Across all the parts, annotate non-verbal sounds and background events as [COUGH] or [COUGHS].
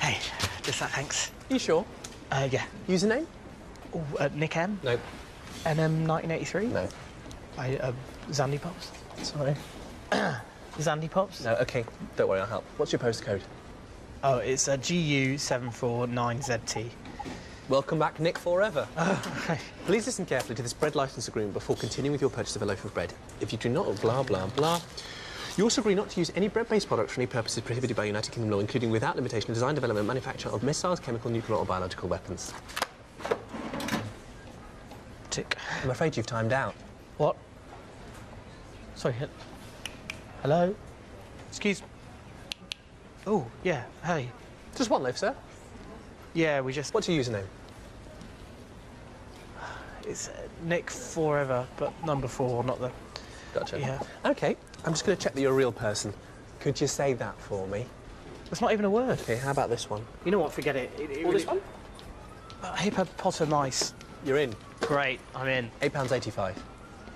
Hey, just that, thanks. You sure? Uh, yeah. Username? Oh, uh, Nick M. No. NM 1983. No. I, uh, Zandy Pops. Sorry. [COUGHS] Zandy Pops. No, okay. Don't worry, I'll help. What's your postcode? Oh, it's uh, GU749ZT. Welcome back, Nick Forever. [LAUGHS] Please listen carefully to this bread license agreement before continuing with your purchase of a loaf of bread. If you do not, blah, blah, blah. You also agree not to use any bread-based products for any purposes prohibited by United Kingdom law, including without limitation the design, development, manufacture of missiles, chemical, nuclear or biological weapons. Tick. I'm afraid you've timed out. What? Sorry. he- Hello? Excuse. me. Oh, yeah. Hey. Just one loaf, sir. Yeah, we just. What's your username? It's uh, Nick Forever, but number four, not the. Gotcha. Yeah. Okay, I'm just going to check that you're a real person. Could you say that for me? It's not even a word. Okay, how about this one? You know what? Forget it. it, this one? Uh, Hippo Potter Nice. You're in. Great. I'm in. £8.85.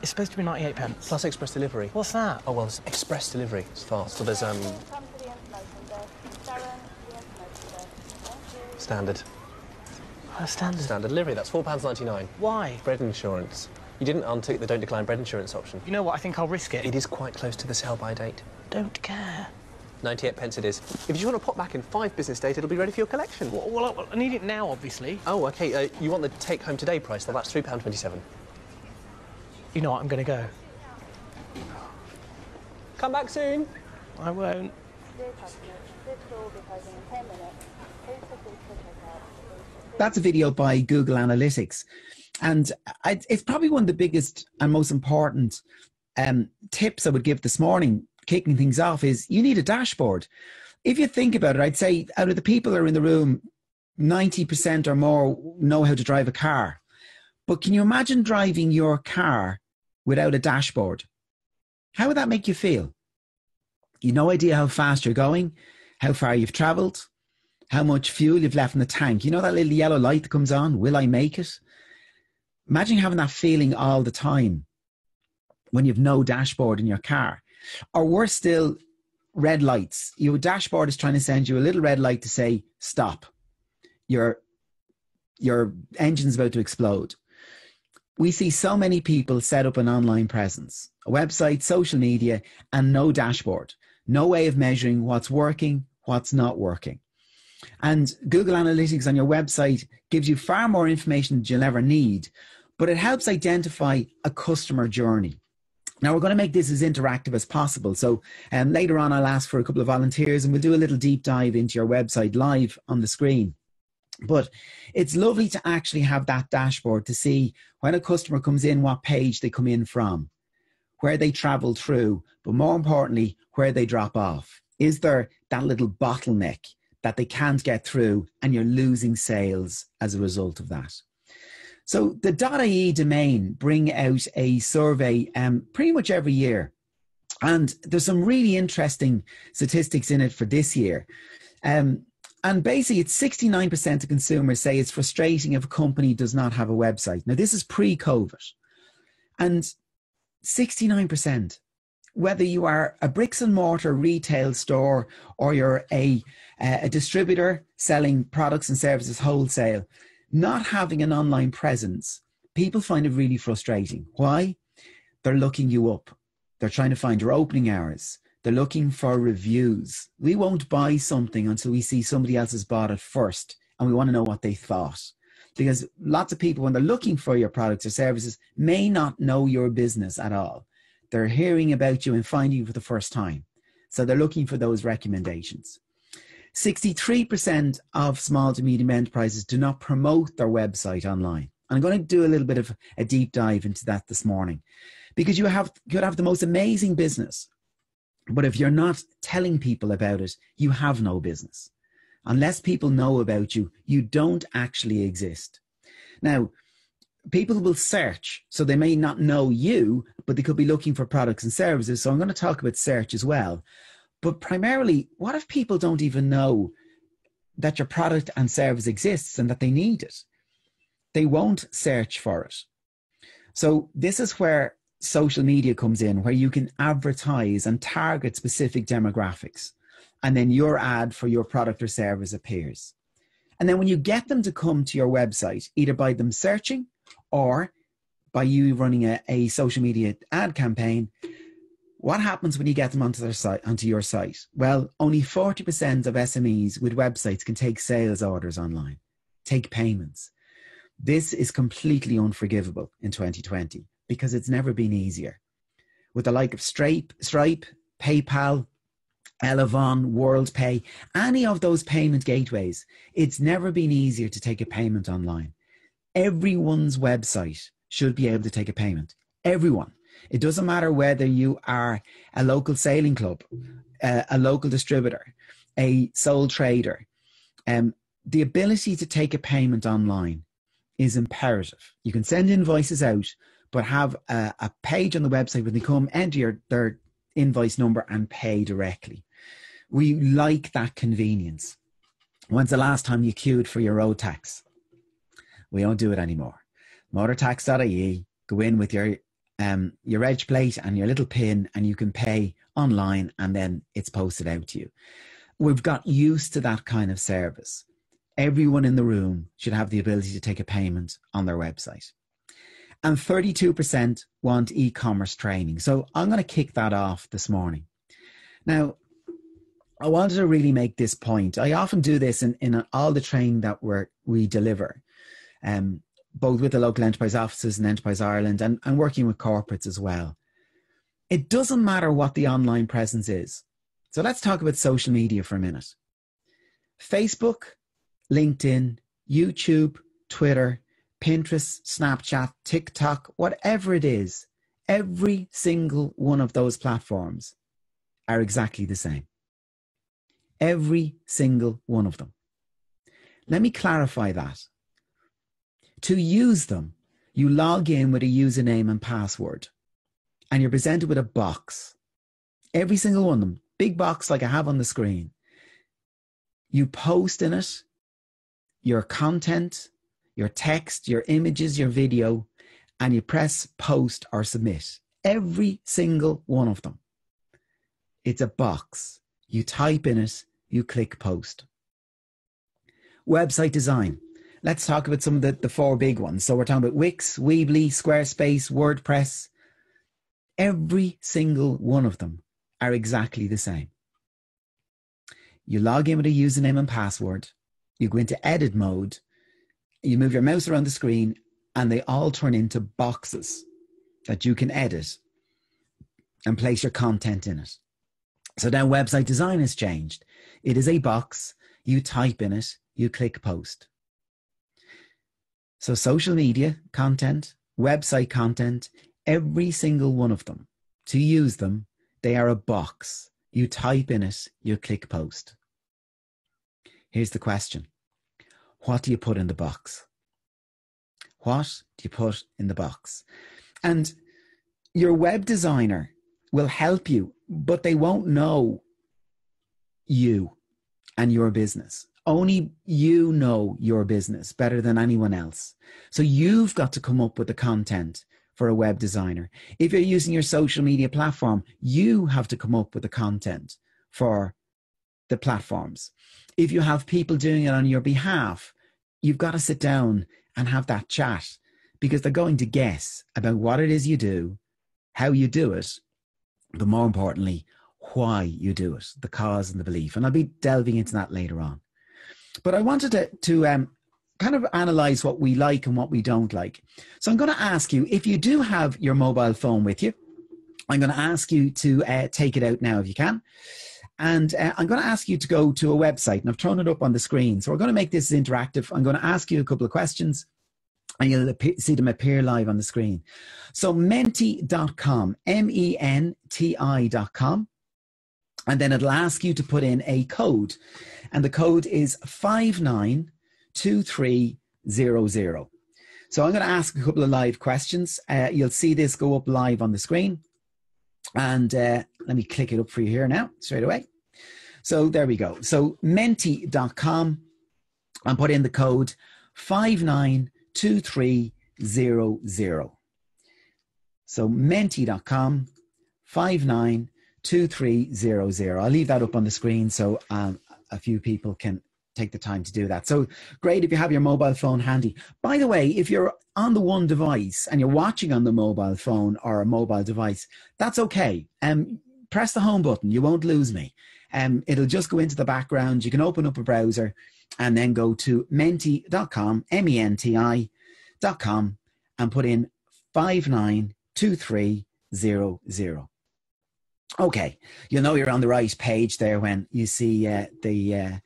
It's supposed to be 98 pence. Plus express delivery. What's that? Oh, well, it's express delivery. It's fast. So there's, um, Come to the information desk. Sharon, the information desk. Thank you. standard. Uh, standard. Standard delivery. That's £4.99. Why? Bread insurance. You didn't untick the don't decline bread insurance option. You know what? I think I'll risk it. It is quite close to the sell-by date. Don't care. 98 pence it is. If you just want to pop back in five business days, it'll be ready for your collection. Well, well, I- I need it now, obviously. Oh, OK. Uh, you want the take-home today price? Well, that's £3.27. You know what? I'm going to go. Come back soon. I won't. Dear customers, this call will be closing in 10 minutes. Please proceed to checkout. That's a video by Google Analytics. And I, it's probably one of the biggest and most important um, tips I would give this morning, kicking things off, is you need a dashboard. If you think about it, I'd say out of the people that are in the room, 90% or more know how to drive a car. But can you imagine driving your car without a dashboard? How would that make you feel? You no idea how fast you're going, how far you've traveled, how much fuel you've left in the tank. You know that little yellow light that comes on? Will I make it? Imagine having that feeling all the time when you've no dashboard in your car. Or worse still, red lights. Your dashboard is trying to send you a little red light to say, stop. Your, your engine's about to explode. We see so many people set up an online presence, a website, social media, and no dashboard, no way of measuring what's working, what's not working. And Google Analytics on your website gives you far more information than you'll ever need, but it helps identify a customer journey. Now, we're going to make this as interactive as possible. So, um, later on, I'll ask for a couple of volunteers and we'll do a little deep dive into your website live on the screen. But it's lovely to actually have that dashboard to see when a customer comes in, what page they come in from, where they travel through, but more importantly, where they drop off. Is there that little bottleneck that they can't get through and you're losing sales as a result of that? So the .ie domain bring out a survey um, pretty much every year. And there's some really interesting statistics in it for this year. Um, and basically, it's 69% of consumers say it's frustrating if a company does not have a website. Now, this is pre COVID. And 69%, whether you are a bricks and mortar retail store or you're a, uh, a distributor selling products and services wholesale, not having an online presence, people find it really frustrating. Why? They're looking you up. They're trying to find your opening hours. They're looking for reviews. We won't buy something until we see somebody else has bought it first and we want to know what they thought. Because lots of people, when they're looking for your products or services, may not know your business at all. They're hearing about you and finding you for the first time. So they're looking for those recommendations. 63% of small to medium enterprises do not promote their website online. I'm going to do a little bit of a deep dive into that this morning. Because you have could have the most amazing business but if you're not telling people about it you have no business. Unless people know about you you don't actually exist. Now people will search so they may not know you but they could be looking for products and services. So i'm going to talk about search as well but primarily what if people don't even know that your product and service exists and that they need it they won't search for it so this is where social media comes in where you can advertise and target specific demographics. And then your ad for your product or service appears. And then when you get them to come to your website, either by them searching or by you running a, a social media ad campaign, what happens when you get them onto their site onto your site? Well, only 40% of SMEs with websites can take sales orders online, take payments. This is completely unforgivable in 2020 because it's never been easier. With the like of Stripe, Stripe, PayPal, Elavon, WorldPay, any of those payment gateways, it's never been easier to take a payment online. Everyone's website should be able to take a payment. Everyone. It doesn't matter whether you are a local sailing club, uh, a local distributor, a sole trader. Um, the ability to take a payment online is imperative. You can send invoices out, but have a, a page on the website where they come, enter your, their invoice number, and pay directly. We like that convenience. When's the last time you queued for your road tax? We don't do it anymore. Motortax.ie, go in with your um, your edge plate and your little pin, and you can pay online, and then it's posted out to you. We've got used to that kind of service. Everyone in the room should have the ability to take a payment on their website. And 32% want e commerce training. So I'm going to kick that off this morning. Now, I wanted to really make this point. I often do this in, in all the training that we we deliver. Um, both with the local enterprise offices and Enterprise Ireland and, and working with corporates as well. It doesn't matter what the online presence is. So let's talk about social media for a minute. Facebook, LinkedIn, YouTube, Twitter, Pinterest, Snapchat, TikTok, whatever it is, every single one of those platforms are exactly the same. Every single one of them. Let me clarify that. To use them, you log in with a username and password, and you're presented with a box. Every single one of them, big box like I have on the screen. You post in it your content, your text, your images, your video, and you press post or submit. Every single one of them. It's a box. You type in it, you click post. Website design let's talk about some of the, the four big ones. So we're talking about Wix, Weebly, Squarespace, WordPress. Every single one of them are exactly the same. You log in with a username and password, you go into edit mode, you move your mouse around the screen, and they all turn into boxes that you can edit and place your content in it. So now website design has changed. It is a box, you type in it, you click post. So, social media content, website content, every single one of them, to use them, they are a box. You type in it, you click post. Here's the question What do you put in the box? What do you put in the box? And your web designer will help you, but they won't know you and your business only you know your business better than anyone else. So you've got to come up with the content for a web designer. If you're using your social media platform, you have to come up with the content for the platforms. If you have people doing it on your behalf, you've got to sit down and have that chat because they're going to guess about what it is you do, how you do it, but more importantly, why you do it, the cause and the belief. And I'll be delving into that later on. But I wanted to, to um, kind of analyze what we like and what we don't like. So I'm going to ask you if you do have your mobile phone with you, I'm going to ask you to uh, take it out now if you can. And uh, I'm going to ask you to go to a website, and I've thrown it up on the screen. So we're going to make this interactive. I'm going to ask you a couple of questions, and you'll see them appear live on the screen. So menti.com, M E N T I.com and then it'll ask you to put in a code. And the code is 592300. So I'm going to ask a couple of live questions. Uh, you'll see this go up live on the screen. And uh, let me click it up for you here now, straight away. So there we go. So menti.com and put in the code 592300. So menti.com 592300. I'll leave that up on the screen so um, a few people can take the time to do that. So great if you have your mobile phone handy. By the way, if you're on the one device and you're watching on the mobile phone or a mobile device, that's okay. Um, press the home button. You won't lose me. Um, it'll just go into the background. You can open up a browser and then go to menti.com, M-E-N-T-I.com and put in 592300. Okay, you'll know you're on the right page there when you see uh, the uh,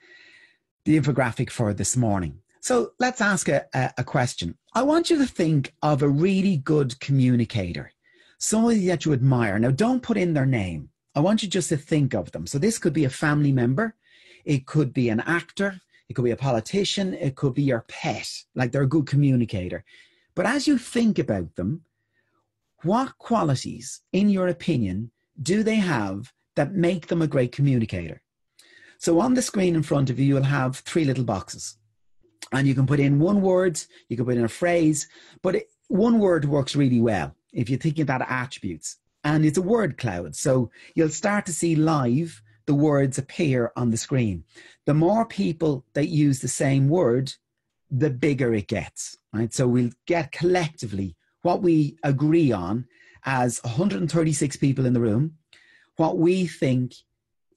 the infographic for this morning. So let's ask a, a, question. I want you to think of a really good communicator, somebody that you admire. Now, don't put in their name. I want you just to think of them. So this could be a family member, it could be an actor, it could be a politician, it could be your pet, like they're a good communicator. But as you think about them, what qualities, in your opinion, do they have that make them a great communicator? So on the screen in front of you, you'll have three little boxes. And you can put in one word, you can put in a phrase, but it, one word works really well if you're thinking about attributes. And it's a word cloud. So you'll start to see live the words appear on the screen. The more people that use the same word, the bigger it gets, right? So we'll get collectively what we agree on as 136 people in the room, what we think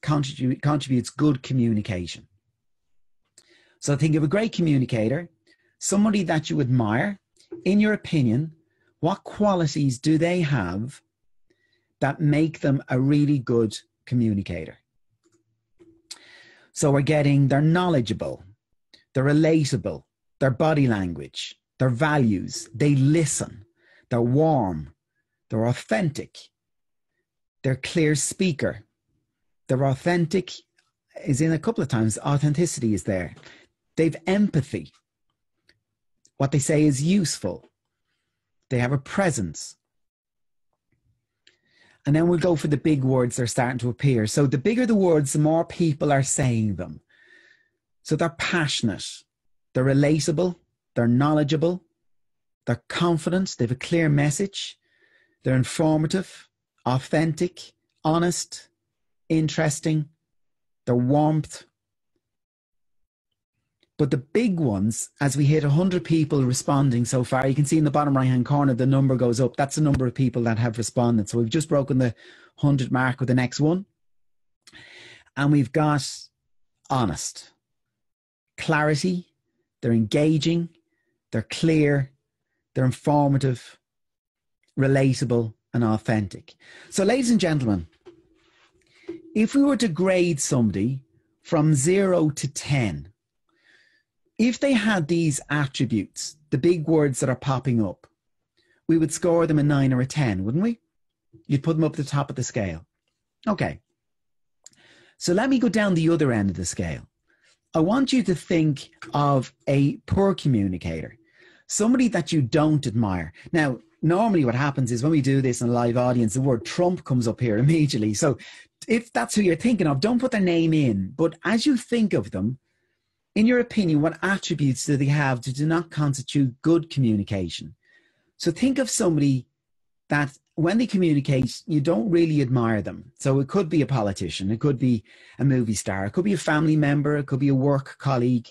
contribute, contributes good communication. So think of a great communicator, somebody that you admire. In your opinion, what qualities do they have that make them a really good communicator? So we're getting they're knowledgeable, they're relatable, their body language, their values, they listen, they're warm, they're authentic, they're clear speaker, they're authentic is in a couple of times authenticity is there. They've empathy. What they say is useful. They have a presence. And then we'll go for the big words that are starting to appear. So the bigger the words the more people are saying them. So they're passionate. They're relatable. They're knowledgeable. They're confident. They have a clear message they're informative authentic honest interesting, their warmth. But the big ones, as we hit 100 people responding so far, you can see in the bottom right hand corner, the number goes up. That's the number of people that have responded. So we've just broken the 100 mark with the next one. And we've got honest, clarity, they're engaging, they're clear, they're informative, relatable, and authentic. So, ladies and gentlemen, if we were to grade somebody from zero to 10, if they had these attributes, the big words that are popping up, we would score them a nine or a 10, wouldn't we? You'd put them up at the top of the scale. Okay. So let me go down the other end of the scale. I want you to think of a poor communicator, somebody that you don't admire. Now, normally what happens is when we do this in a live audience, the word Trump comes up here [LAUGHS] immediately. So if that's who you're thinking of, don't put their name in. But as you think of them, in your opinion, what attributes do they have that do not constitute good communication? So think of somebody that when they communicate, you don't really admire them. So it could be a politician, it could be a movie star, it could be a family member, it could be a work colleague,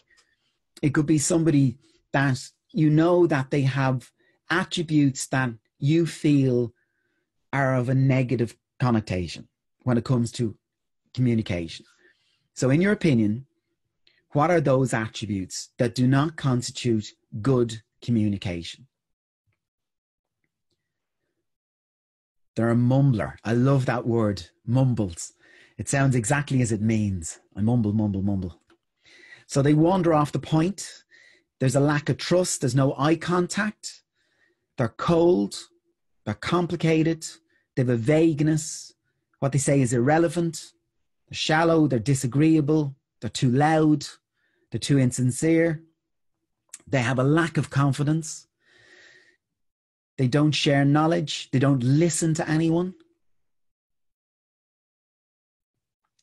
it could be somebody that you know that they have attributes that you feel are of a negative connotation when it comes to communication. So, in your opinion, what are those attributes that do not constitute good communication? They're a mumbler. I love that word, mumbles. It sounds exactly as it means. I mumble, mumble, mumble. So they wander off the point. There's a lack of trust. There's no eye contact. They're cold. They're complicated. They have a vagueness. What they say is irrelevant, they're shallow, they're disagreeable, they're too loud, they're too insincere, they have a lack of confidence, they don't share knowledge, they don't listen to anyone,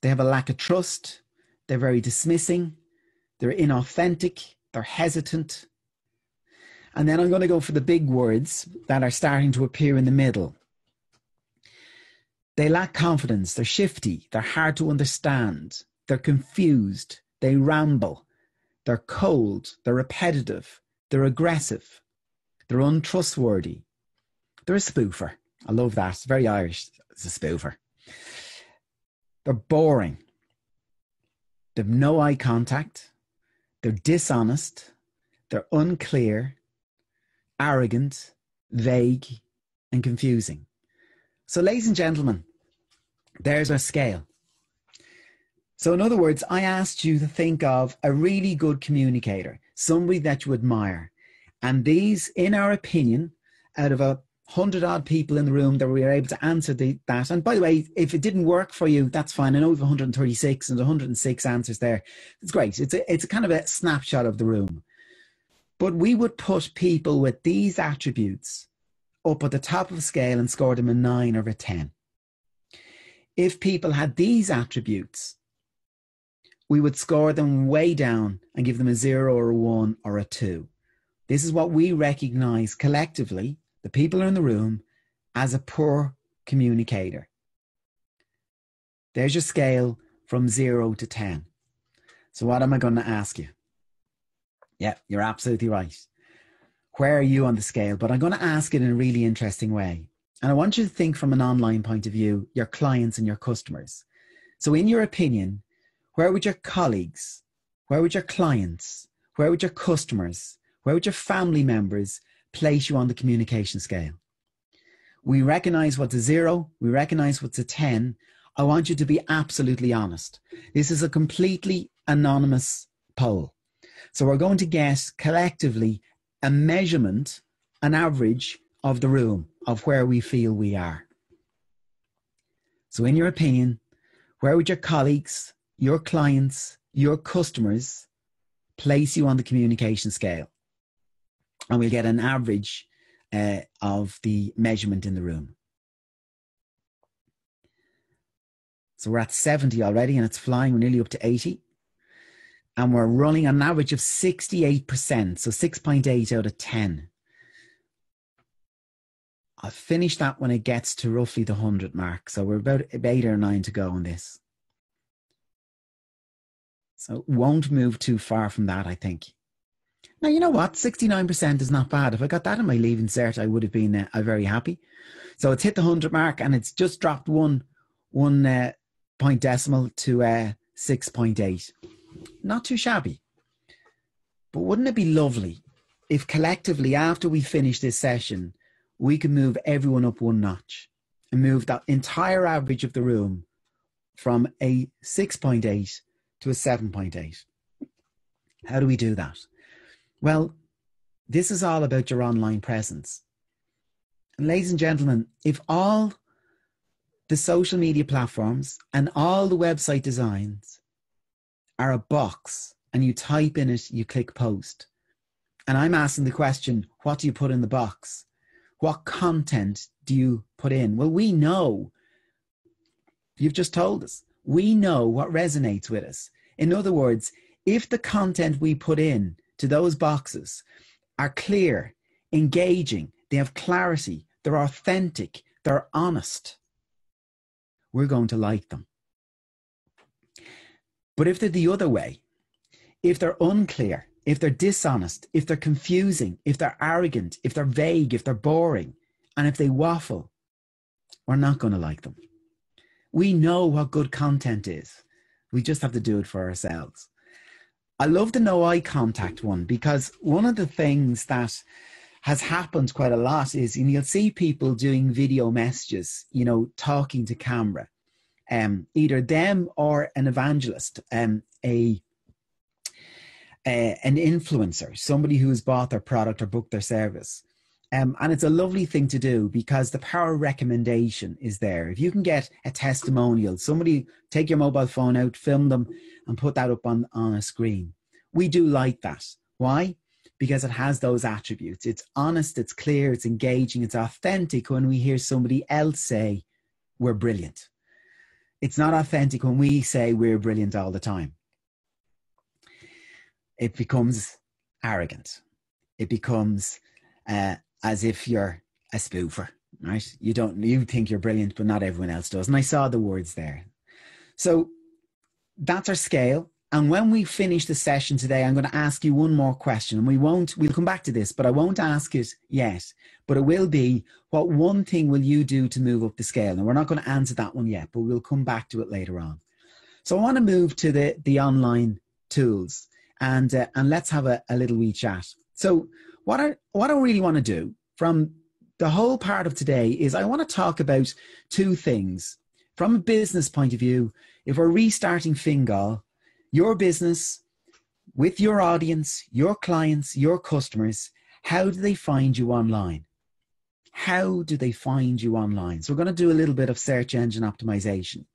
they have a lack of trust, they're very dismissing, they're inauthentic, they're hesitant. And then I'm going to go for the big words that are starting to appear in the middle. They lack confidence, they're shifty, they're hard to understand, they're confused, they ramble, they're cold, they're repetitive, they're aggressive, they're untrustworthy, they're a spoofer. I love that. It's very Irish. It's a spoofer. They're boring. They've no eye contact. They're dishonest. They're unclear, arrogant, vague, and confusing. So, ladies and gentlemen, there's our scale. So, in other words, I asked you to think of a really good communicator, somebody that you admire. And these, in our opinion, out of a hundred odd people in the room that we were able to answer the, that. And by the way, if it didn't work for you, that's fine. I know we've 136 and 106 answers there. It's great. It's a, it's a kind of a snapshot of the room. But we would put people with these attributes up at the top of the scale and score them a nine or a 10. If people had these attributes, we would score them way down and give them a zero or a one or a two. This is what we recognize collectively, the people in the room, as a poor communicator. There's your scale from zero to 10. So, what am I going to ask you? Yeah, you're absolutely right. Where are you on the scale? But I'm going to ask it in a really interesting way. And I want you to think from an online point of view, your clients and your customers. So, in your opinion, where would your colleagues, where would your clients, where would your customers, where would your family members place you on the communication scale? We recognize what's a zero, we recognize what's a 10. I want you to be absolutely honest. This is a completely anonymous poll. So we're going to guess collectively a measurement, an average of the room of where we feel we are. So, in your opinion, where would your colleagues, your clients, your customers place you on the communication scale. And we'll get an average uh, of the measurement in the room. So we're at 70 already and it's flying. We're nearly up to 80. And we're running an average of 68%. So 6.8 out of 10. I'll finish that when it gets to roughly the 100 mark. So we're about eight or nine to go on this. So won't move too far from that, I think. Now, you know what? 69% is not bad. If I got that in my leaving cert, I would have been uh, very happy. So it's hit the 100 mark and it's just dropped one, one uh, point decimal to uh, 6.8. Not too shabby. But wouldn't it be lovely if collectively, after we finish this session, we could move everyone up one notch and move that entire average of the room from a 6.8 to a 7.8. How do we do that? Well, this is all about your online presence. And ladies and gentlemen, if all the social media platforms and all the website designs are a box and you type in it, you click post. And I'm asking the question, what do you put in the box? What content do you put in? Well, we know. You've just told us we know what resonates with us. In other words, if the content we put in to those boxes are clear, engaging, they have clarity, they're authentic, they're honest, we're going to like them. But if they're the other way, if they're unclear, if they're dishonest, if they're confusing, if they're arrogant, if they're vague, if they're boring, and if they waffle, we're not going to like them. We know what good content is. We just have to do it for ourselves. I love the no eye contact one because one of the things that has happened quite a lot is know, you'll see people doing video messages, you know, talking to camera, um, either them or an evangelist, um, a uh, an influencer, somebody who has bought their product or booked their service. Um, and it's a lovely thing to do because the power of recommendation is there. If you can get a testimonial, somebody take your mobile phone out, film them, and put that up on, on a screen. We do like that. Why? Because it has those attributes. It's honest, it's clear, it's engaging, it's authentic when we hear somebody else say, We're brilliant. It's not authentic when we say we're brilliant all the time. It becomes arrogant. It becomes uh, as if you're a spoofer. right? You don't, you think you're brilliant, but not everyone else does. And I saw the words there. So that's our scale. And when we finish the session today, I'm going to ask you one more question. And we won't, we'll come back to this, but I won't ask it yet. But it will be what one thing will you do to move up the scale? And we're not going to answer that one yet, but we'll come back to it later on. So I want to move to the, the online tools and, uh, and let's have a, a little wee chat. So what I, what I really want to do from the whole part of today is I want to talk about two things from a business point of view. If we're restarting Fingal, your business with your audience, your clients, your customers, how do they find you online? How do they find you online? So we're going to do a little bit of search engine optimization.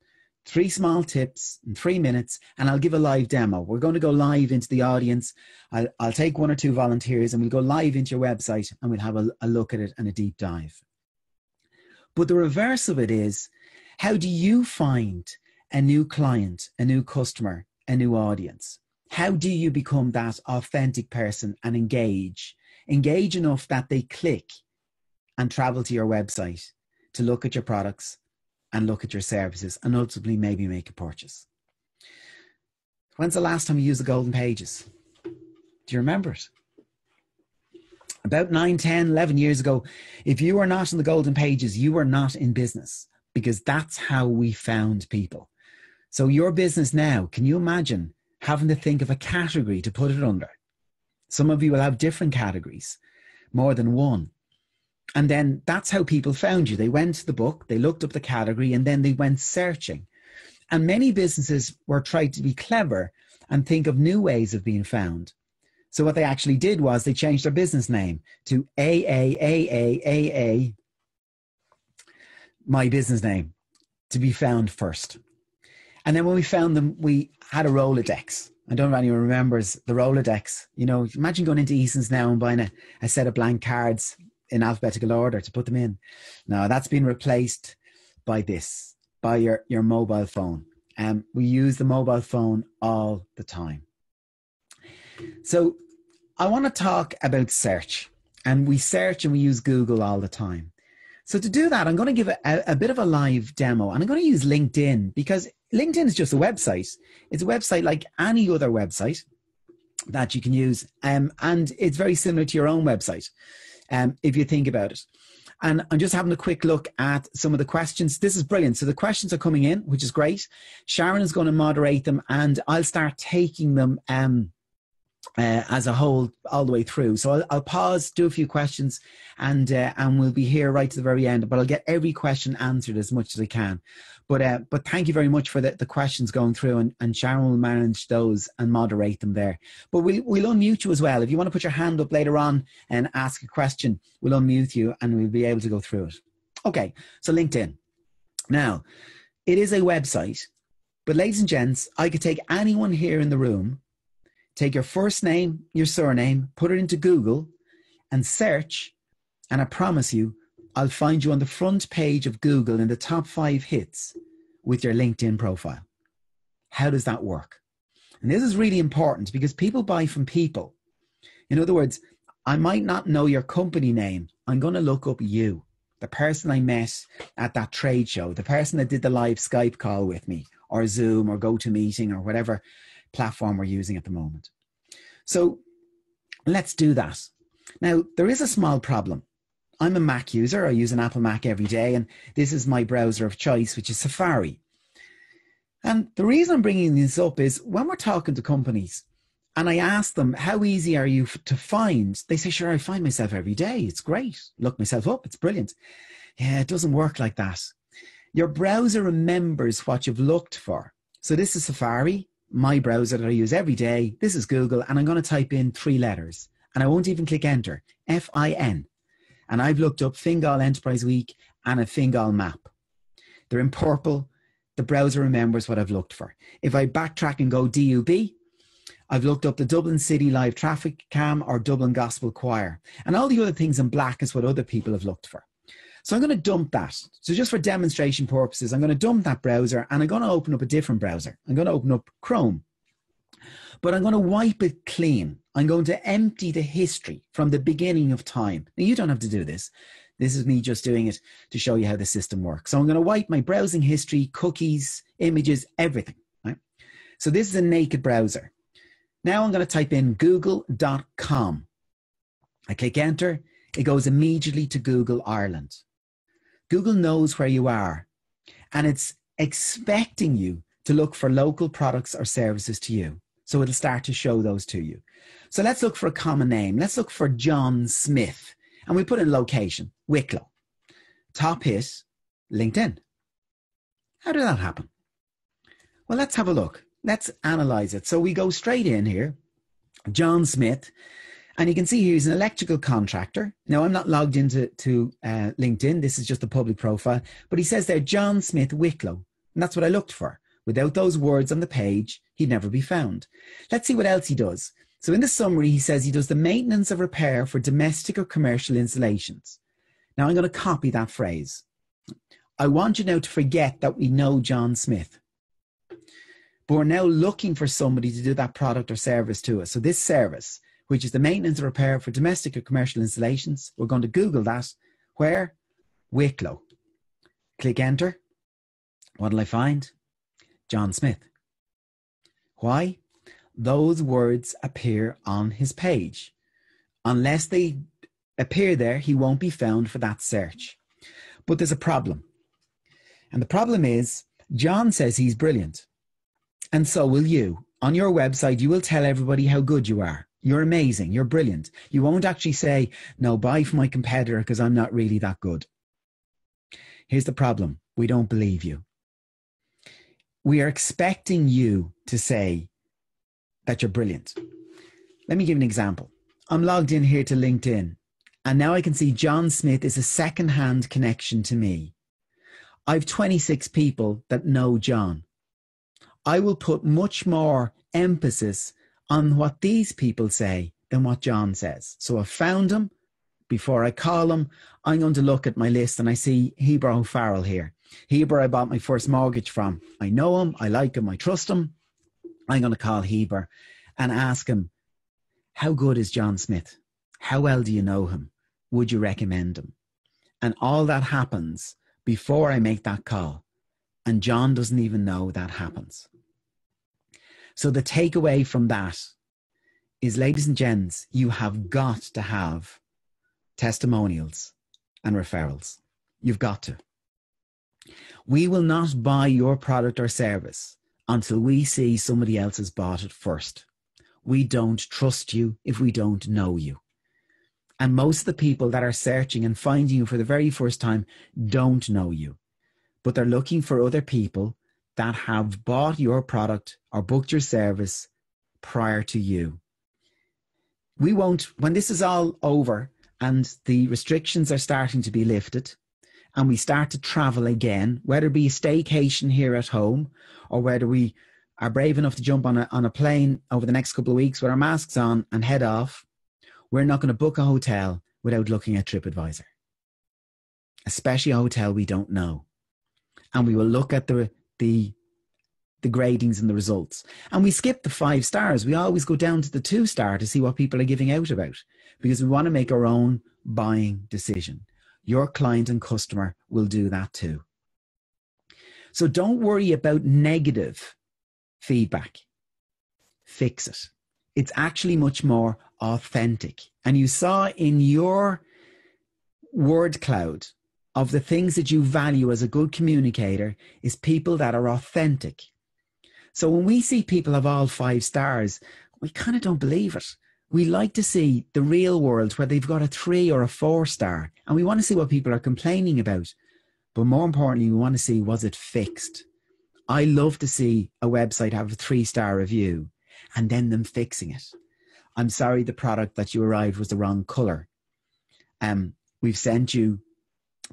Three small tips in three minutes, and I'll give a live demo. We're going to go live into the audience. I'll, I'll take one or two volunteers and we'll go live into your website and we'll have a, a look at it and a deep dive. But the reverse of it is how do you find a new client, a new customer, a new audience? How do you become that authentic person and engage? Engage enough that they click and travel to your website to look at your products and look at your services and ultimately maybe make a purchase. When's the last time you used the golden pages? Do you remember it? About 9, 10, 11 years ago, if you were not in the golden pages, you were not in business because that's how we found people. So, your business now, can you imagine having to think of a category to put it under? Some of you will have different categories, more than one. And then that's how people found you. They went to the book, they looked up the category, and then they went searching. And many businesses were trying to be clever and think of new ways of being found. So what they actually did was they changed their business name to AAAAAA my business name to be found first. And then when we found them, we had a Rolodex. I don't know if anyone remembers the Rolodex. You know, imagine going into Eason's now and buying a, a set of blank cards in alphabetical order to put them in. Now that's been replaced by this, by your, your mobile phone. Um, we use the mobile phone all the time. So I want to talk about search. And we search and we use Google all the time. So to do that, I'm going to give a, a, bit of a live demo and I'm going to use LinkedIn because LinkedIn is just a website. It's a website like any other website that you can use. Um, and it's very similar to your own website um, if you think about it. And I'm just having a quick look at some of the questions. This is brilliant. So the questions are coming in, which is great. Sharon is going to moderate them and I'll start taking them um, uh, as a whole all the way through. So I'll, I'll pause, do a few questions, and uh, and we'll be here right to the very end. But I'll get every question answered as much as I can. But uh, but thank you very much for the, the questions going through, and, and Sharon will manage those and moderate them there. But we'll, we'll unmute you as well. If you want to put your hand up later on and ask a question, we'll unmute you and we'll be able to go through it. Okay, so LinkedIn. Now, it is a website, but ladies and gents, I could take anyone here in the room take your first name, your surname, put it into Google and search, and I promise you, I'll find you on the front page of Google in the top five hits with your LinkedIn profile. How does that work? And this is really important because people buy from people. In other words, I might not know your company name. I'm going to look up you, the person I met at that trade show, the person that did the live Skype call with me, or Zoom, or GoToMeeting, or whatever platform we're using at the moment. So let's do that. Now, there is a small problem. I'm a Mac user. I use an Apple Mac every day, and this is my browser of choice, which is Safari. And the reason I'm bringing this up is when we're talking to companies and I ask them, how easy are you f- to find? They say, sure, I find myself every day. It's great. Look myself up. It's brilliant. Yeah, it doesn't work like that. Your browser remembers what you've looked for. So this is Safari my browser that I use every day. This is Google, and I'm going to type in three letters, and I won't even click enter. F I N. And I've looked up Fingal Enterprise Week and a Fingal map. They're in purple. The browser remembers what I've looked for. If I backtrack and go DUB, I've looked up the Dublin City Live Traffic Cam or Dublin Gospel Choir. And all the other things in black is what other people have looked for. So I'm going to dump that. So just for demonstration purposes, I'm going to dump that browser and I'm going to open up a different browser. I'm going to open up Chrome. But I'm going to wipe it clean. I'm going to empty the history from the beginning of time. Now, you don't have to do this. This is me just doing it to show you how the system works. So I'm going to wipe my browsing history, cookies, images, everything. Right? So this is a naked browser. Now I'm going to type in google.com. I click enter. It goes immediately to Google Ireland. Google knows where you are and it's expecting you to look for local products or services to you. So it'll start to show those to you. So let's look for a common name. Let's look for John Smith. And we put in location, Wicklow. Top hit, LinkedIn. How did that happen? Well, let's have a look. Let's analyze it. So we go straight in here. John Smith. And you can see here he's an electrical contractor. Now, I'm not logged into to uh, LinkedIn. This is just a public profile. But he says there, John Smith Wicklow. And that's what I looked for. Without those words on the page, he'd never be found. Let's see what else he does. So in the summary, he says he does the maintenance of repair for domestic or commercial installations. Now I'm going to copy that phrase. I want you now to forget that we know John Smith. But we're now looking for somebody to do that product or service to us. So this service, which is the maintenance and repair for domestic or commercial installations, we're going to Google that. Where? Wicklow. Click enter. What will I find? John Smith. Why? Those words appear on his page. Unless they appear there, he won't be found for that search. But there's a problem. And the problem is, John says he's brilliant. And so will you. On your website, you will tell everybody how good you are. You're amazing. You're brilliant. You won't actually say, no, buy from my competitor because I'm not really that good. Here's the problem we don't believe you we are expecting you to say that you're brilliant. Let me give an example. I'm logged in here to LinkedIn, and now I can see John Smith is a second hand connection to me. I've 26 people that know John. I will put much more emphasis on what these people say than what John says. So I've found him. Before I call him, I'm going to look at my list and I see Heber O'Farrell here. Heber, I bought my first mortgage from. I know him, I like him, I trust him. I'm going to call Heber and ask him, How good is John Smith? How well do you know him? Would you recommend him? And all that happens before I make that call. And John doesn't even know that happens. So the takeaway from that is, ladies and gents, you have got to have testimonials and referrals. You've got to. We will not buy your product or service until we see somebody else has bought it first. We don't trust you if we don't know you. And most of the people that are searching and finding you for the very first time don't know you, but they're looking for other people that have bought your product or booked your service prior to you. We won't, when this is all over and the restrictions are starting to be lifted, and we start to travel again, whether it be staycation here at home or whether we are brave enough to jump on a, on a plane over the next couple of weeks with our masks on and head off, we're not going to book a hotel without looking at TripAdvisor, especially a hotel we don't know. And we will look at the, the, the gradings and the results. And we skip the five stars. We always go down to the two star to see what people are giving out about because we want to make our own buying decision. Your client and customer will do that too. So don't worry about negative feedback. Fix it. It's actually much more authentic. And you saw in your word cloud of the things that you value as a good communicator is people that are authentic. So when we see people of all five stars, we kind of don't believe it. We like to see the real world where they've got a three or a four star and we want to see what people are complaining about. But more importantly we want to see was it fixed? I love to see a website have a three star review and then them fixing it. I'm sorry the product that you arrived was the wrong color. Um, we've sent you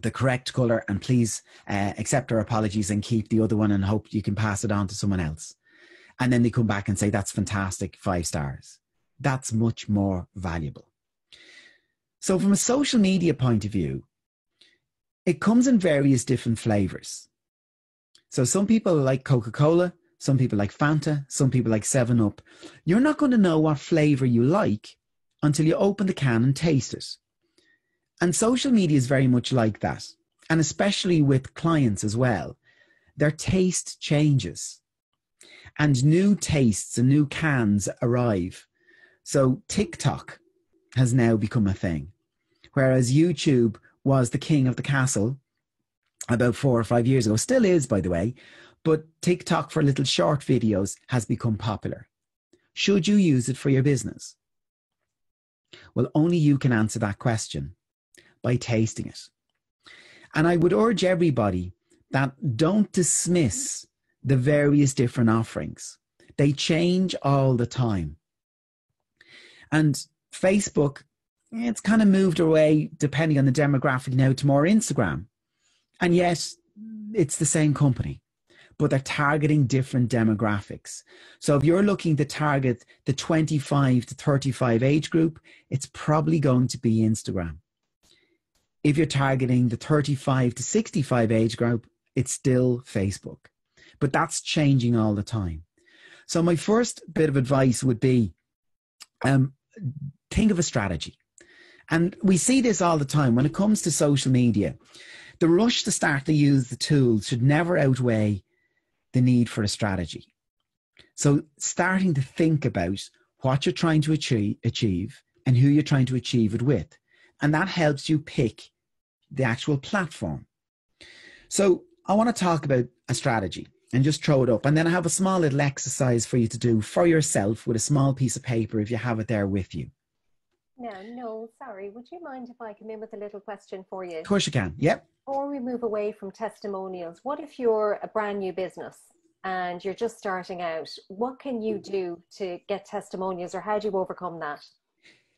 the correct color and please uh, accept our apologies and keep the other one and hope you can pass it on to someone else and then they come back and say that's fantastic five stars that's much more valuable. So, from a social media point of view, it comes in various different flavors. So, some people like Coca Cola, some people like Fanta, some people like 7 Up. You're not going to know what flavor you like until you open the can and taste it. And social media is very much like that. And especially with clients as well. Their taste changes and new tastes and new cans arrive. So TikTok has now become a thing, whereas YouTube was the king of the castle about four or five years ago, still is, by the way, but TikTok for little short videos has become popular. Should you use it for your business? Well, only you can answer that question by tasting it. And I would urge everybody that don't dismiss the various different offerings. They change all the time. And Facebook, it's kind of moved away, depending on the demographic now, to more Instagram. And yes, it's the same company, but they're targeting different demographics. So if you're looking to target the 25 to 35 age group, it's probably going to be Instagram. If you're targeting the 35 to 65 age group, it's still Facebook. But that's changing all the time. So my first bit of advice would be um, think of a strategy. And we see this all the time when it comes to social media. The rush to start to use the tools should never outweigh the need for a strategy. So starting to think about what you're trying to achieve, achieve and who you're trying to achieve it with. And that helps you pick the actual platform. So I want to talk about a strategy and just throw it up. And then I have a small little exercise for you to do for yourself with a small piece of paper if you have it there with you. No, no, sorry. Would you mind if I come in with a little question for you? Of course you can. Yep. Before we move away from testimonials, what if you're a brand new business and you're just starting out? What can you do to get testimonials or how do you overcome that?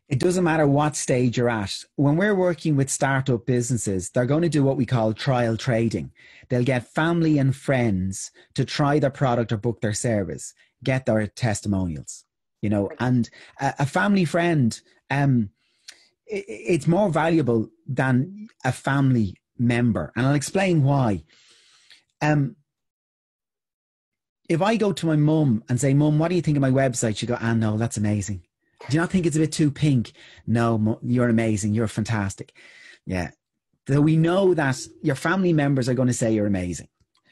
It doesn't matter what stage you're at. When we're working with startup businesses, they're going to do what we call trial trading. They'll get family and friends to try their product or book their service, get their testimonials, you know, and a, a family friend, um, it, it's more valuable than a family member. And I'll explain why. Um, if I go to my mum and say, Mum, what do you think of my website? She go, Ah, no, that's amazing do you not think it's a bit too pink? No, you're amazing. You're fantastic. Yeah. So we know that your family members are going to say you're amazing.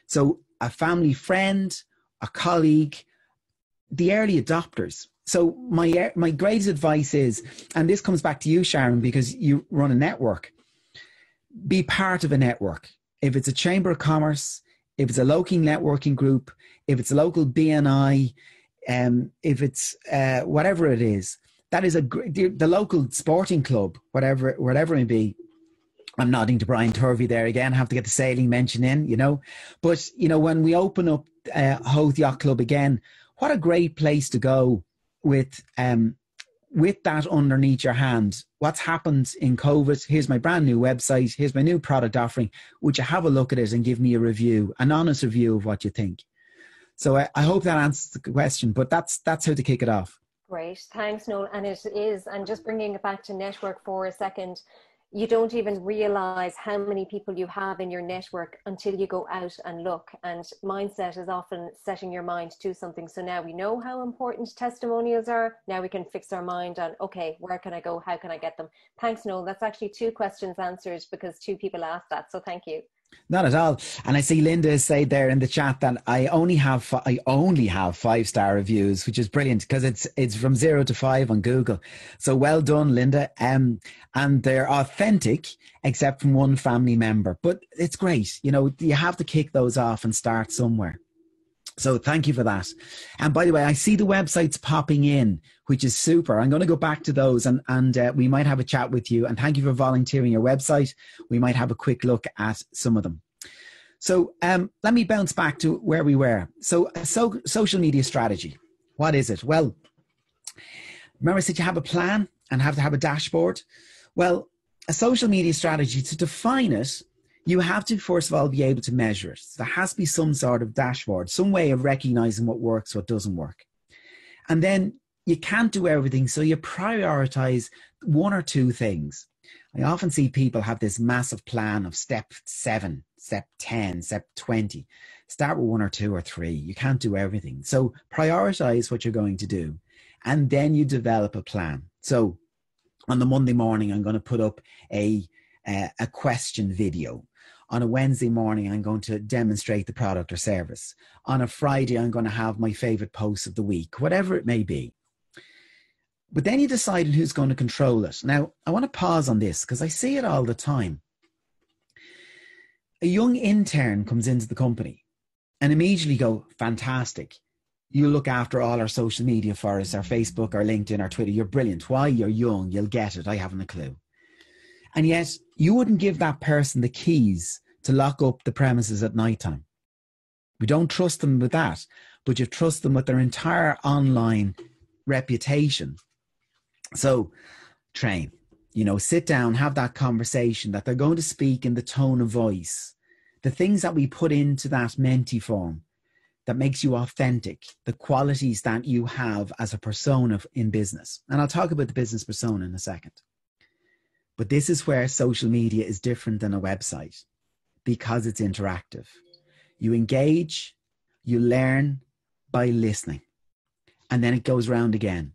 So a family friend, a colleague, the early adopters. So my my greatest advice is, and this comes back to you, Sharon, because you run a network. Be part of a network. If it's a chamber of commerce, if it's a local networking group, if it's a local BNI, um, if it's uh, whatever it is, that is a the, the local sporting club, whatever whatever it may be. I'm nodding to Brian Turvey there again. Have to get the sailing mention in, you know. But you know, when we open up uh, Howth Yacht Club again, what a great place to go with um, with that underneath your hand. What's happened in COVID? Here's my brand new website. Here's my new product offering. Would you have a look at it and give me a review, an honest review of what you think? So I, I hope that answers the question. But that's that's how to kick it off. Great, thanks, Noel. And it is, and just bringing it back to network for a second, you don't even realize how many people you have in your network until you go out and look. And mindset is often setting your mind to something. So now we know how important testimonials are. Now we can fix our mind on, okay, where can I go? How can I get them? Thanks, Noel. That's actually two questions answered because two people asked that. So thank you. Not at all. And I see Linda say there in the chat that I only have I only have five star reviews, which is brilliant because it's it's from zero to five on Google. So well done, Linda. Um, and they're authentic, except from one family member. But it's great. You know, you have to kick those off and start somewhere. So thank you for that. And by the way, I see the websites popping in, which is super. I'm going to go back to those and, and uh, we might have a chat with you. And thank you for volunteering your website. We might have a quick look at some of them. So um, let me bounce back to where we were. So, so social media strategy. What is it? Well, remember I said you have a plan and have to have a dashboard. Well, a social media strategy to define it you have to first of all be able to measure it. There has to be some sort of dashboard, some way of recognizing what works, what doesn't work. And then you can't do everything, so you prioritize one or two things. I often see people have this massive plan of step seven, step 10, step 20. Start with one or two or three. You can't do everything. So prioritize what you're going to do. And then you develop a plan. So on the Monday morning, I'm going to put up a a question video. On a Wednesday morning, I'm going to demonstrate the product or service. On a Friday, I'm going to have my favorite post of the week, whatever it may be. But then you decide who's going to control it. Now, I want to pause on this because I see it all the time. A young intern comes into the company and immediately go, fantastic. You look after all our social media for us, our Facebook, our LinkedIn, our Twitter. You're brilliant. Why? You're young. You'll get it. I haven't a clue. And yet, you wouldn't give that person the keys to lock up the premises at night time. We don't trust them with that, but you trust them with their entire online reputation. So, train, you know, sit down, have that conversation that they're going to speak in the tone of voice, the things that we put into that Menti form that makes you authentic, the qualities that you have as a persona in business. And I'll talk about the business persona in a second. But this is where social media is different than a website because it's interactive. You engage, you learn by listening, and then it goes round again.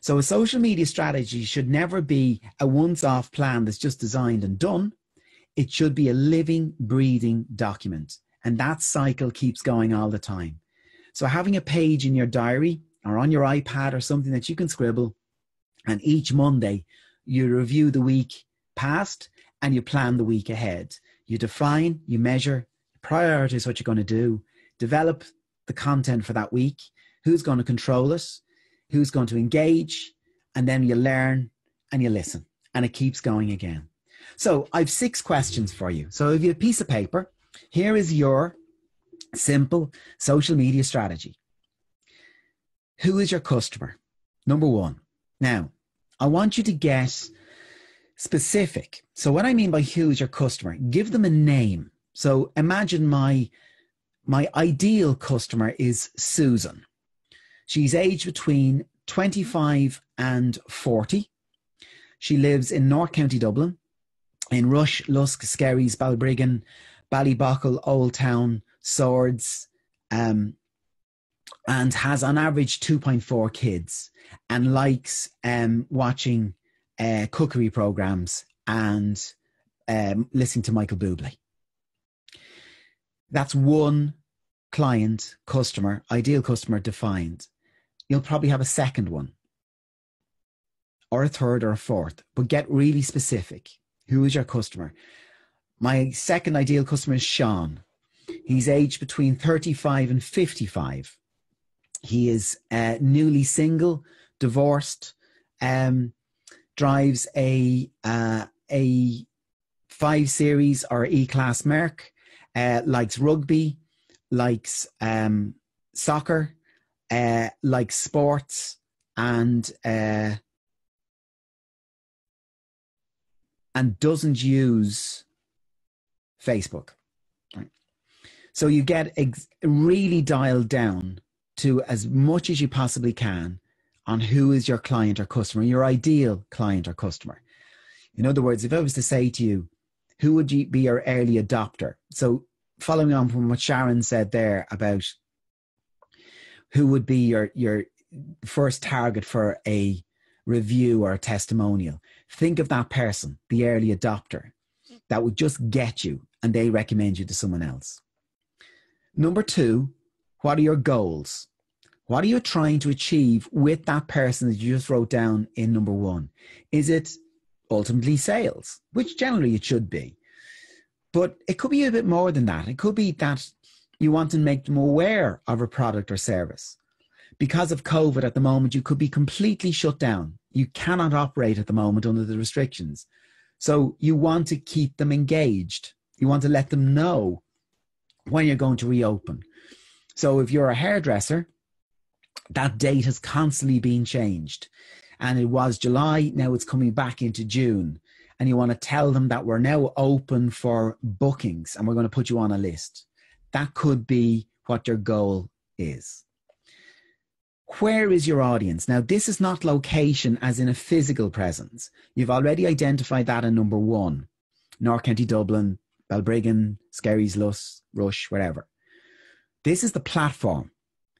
So a social media strategy should never be a once off plan that's just designed and done. It should be a living, breathing document. And that cycle keeps going all the time. So having a page in your diary or on your iPad or something that you can scribble, and each Monday you review the week past and you plan the week ahead. You define, you measure, prioritize what you're going to do, develop the content for that week, who's going to control it, who's going to engage, and then you learn and you listen. And it keeps going again. So I've six questions for you. So if you have a piece of paper, here is your simple social media strategy. Who is your customer? Number one. Now, I want you to get specific. So, what I mean by who is your customer, give them a name. So, imagine my my ideal customer is Susan. She's aged between 25 and 40. She lives in North County Dublin, in Rush, Lusk, Skerries, Balbriggan, Ballyboughal, Old Town, Swords, um, and has on average 2.4 kids and likes um, watching uh, cookery programs and um, listening to Michael Bublé. That's one client, customer, ideal customer defined. You'll probably have a second one, or a third, or a fourth, but get really specific. Who is your customer? My second ideal customer is Sean. He's aged between 35 and 55. He is uh, newly single, divorced, um, drives a uh, a five series or E class Merc, uh, likes rugby, likes um, soccer, uh, likes sports, and uh, and doesn't use Facebook. So you get ex- really dialed down to as much as you possibly can on who is your client or customer, your ideal client or customer. In other words, if I was to say to you, who would be your early adopter? So, following on from what Sharon said there about who would be your your first target for a review or a testimonial, think of that person, the early adopter, that would just get you and they recommend you to someone else. Number two, what are your goals? What are you trying to achieve with that person that you just wrote down in number one? Is it ultimately sales, which generally it should be? But it could be a bit more than that. It could be that you want to make them aware of a product or service. Because of COVID at the moment, you could be completely shut down. You cannot operate at the moment under the restrictions. So you want to keep them engaged. You want to let them know when you're going to reopen. So if you're a hairdresser, that date has constantly been changed. And it was July, now it's coming back into June. And you want to tell them that we're now open for bookings and we're going to put you on a list. That could be what your goal is. Where is your audience? Now, this is not location as in a physical presence. You've already identified that in number one North County Dublin, Balbriggan, Skerries, Lusk, Rush, wherever. This is the platform.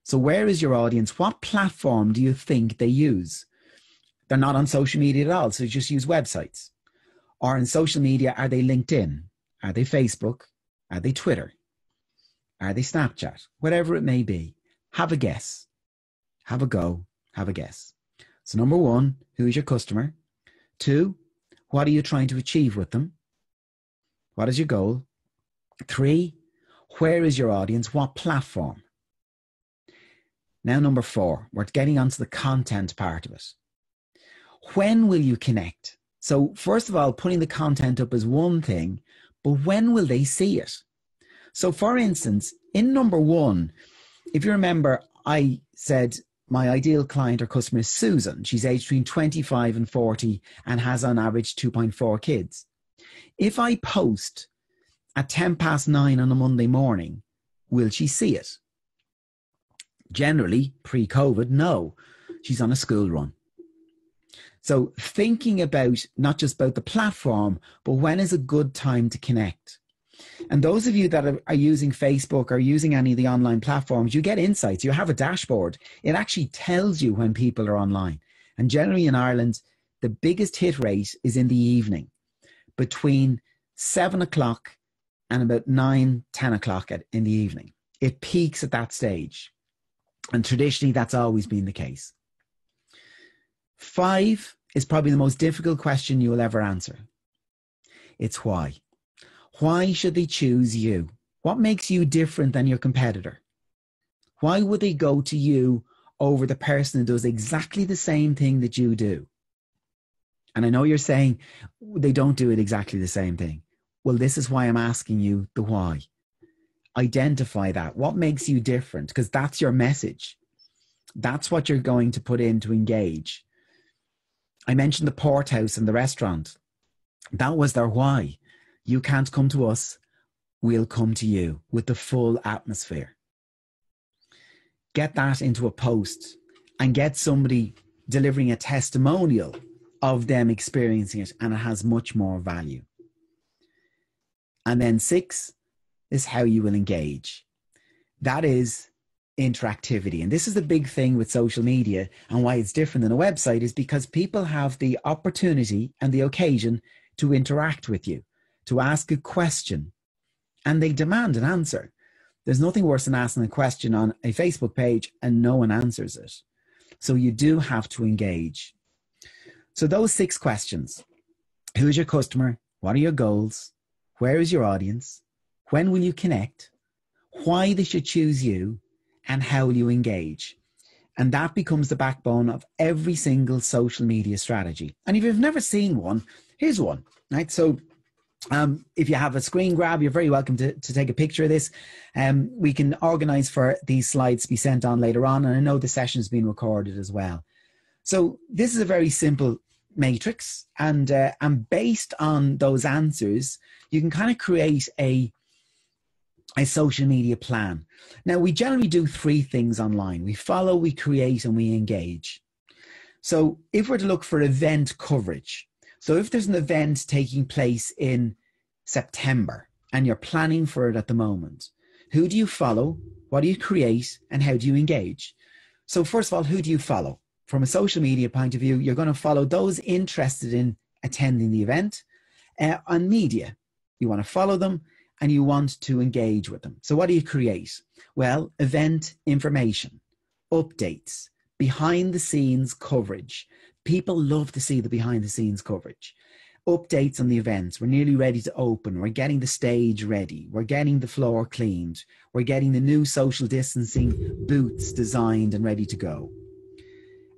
So, where is your audience? What platform do you think they use? They're not on social media at all, so just use websites. or in social media, are they LinkedIn? Are they Facebook? Are they Twitter? Are they Snapchat? Whatever it may be, have a guess. Have a go. Have a guess. So, number one, who is your customer? Two, what are you trying to achieve with them? What is your goal? Three, where is your audience? What platform? Now, number four, we're getting onto the content part of it. When will you connect? So, first of all, putting the content up is one thing, but when will they see it? So, for instance, in number one, if you remember, I said my ideal client or customer is Susan. She's aged between 25 and 40 and has on average 2.4 kids. If I post at 10 past nine on a Monday morning, will she see it? Generally, pre COVID, no. She's on a school run. So thinking about not just about the platform, but when is a good time to connect? And those of you that are, are, using Facebook or using any of the online platforms, you get insights. You have a dashboard. It actually tells you when people are online. And generally in Ireland, the biggest hit rate is in the evening between seven o'clock and about nine, 10 o'clock at, in the evening. It peaks at that stage. And traditionally, that's always been the case. Five is probably the most difficult question you will ever answer. It's why. Why should they choose you? What makes you different than your competitor? Why would they go to you over the person who does exactly the same thing that you do? And I know you're saying they don't do it exactly the same thing. Well, this is why I'm asking you the why. Identify that. What makes you different? Because that's your message. That's what you're going to put in to engage. I mentioned the Porthouse and the restaurant. That was their why. You can't come to us, we'll come to you with the full atmosphere. Get that into a post and get somebody delivering a testimonial of them experiencing it, and it has much more value. And then six is how you will engage. That is interactivity. And this is the big thing with social media and why it's different than a website is because people have the opportunity and the occasion to interact with you, to ask a question, and they demand an answer. There's nothing worse than asking a question on a Facebook page and no one answers it. So you do have to engage. So those six questions Who is your customer? What are your goals? Where is your audience? When will you connect? Why they should choose you? and how you engage. And that becomes the backbone of every single social media strategy. And if you've never seen one, here's one, right? So um, if you have a screen grab, you're very welcome to, to take a picture of this. Um, we can organize for these slides to be sent on later on. And I know the session is being recorded as well. So this is a very simple matrix. And, uh, and based on those answers, you can kind of create a a social media plan. Now, we generally do three things online we follow, we create, and we engage. So, if we're to look for event coverage, so if there's an event taking place in September and you're planning for it at the moment, who do you follow? What do you create? And how do you engage? So, first of all, who do you follow? From a social media point of view, you're going to follow those interested in attending the event uh, on media. You want to follow them and you want to engage with them. So, what do you create? Well, event information, updates, behind the scenes coverage. People love to see the behind the scenes coverage. Updates on the events. We're nearly ready to open. We're getting the stage ready. We're getting the floor cleaned. We're getting the new social distancing booths designed and ready to go.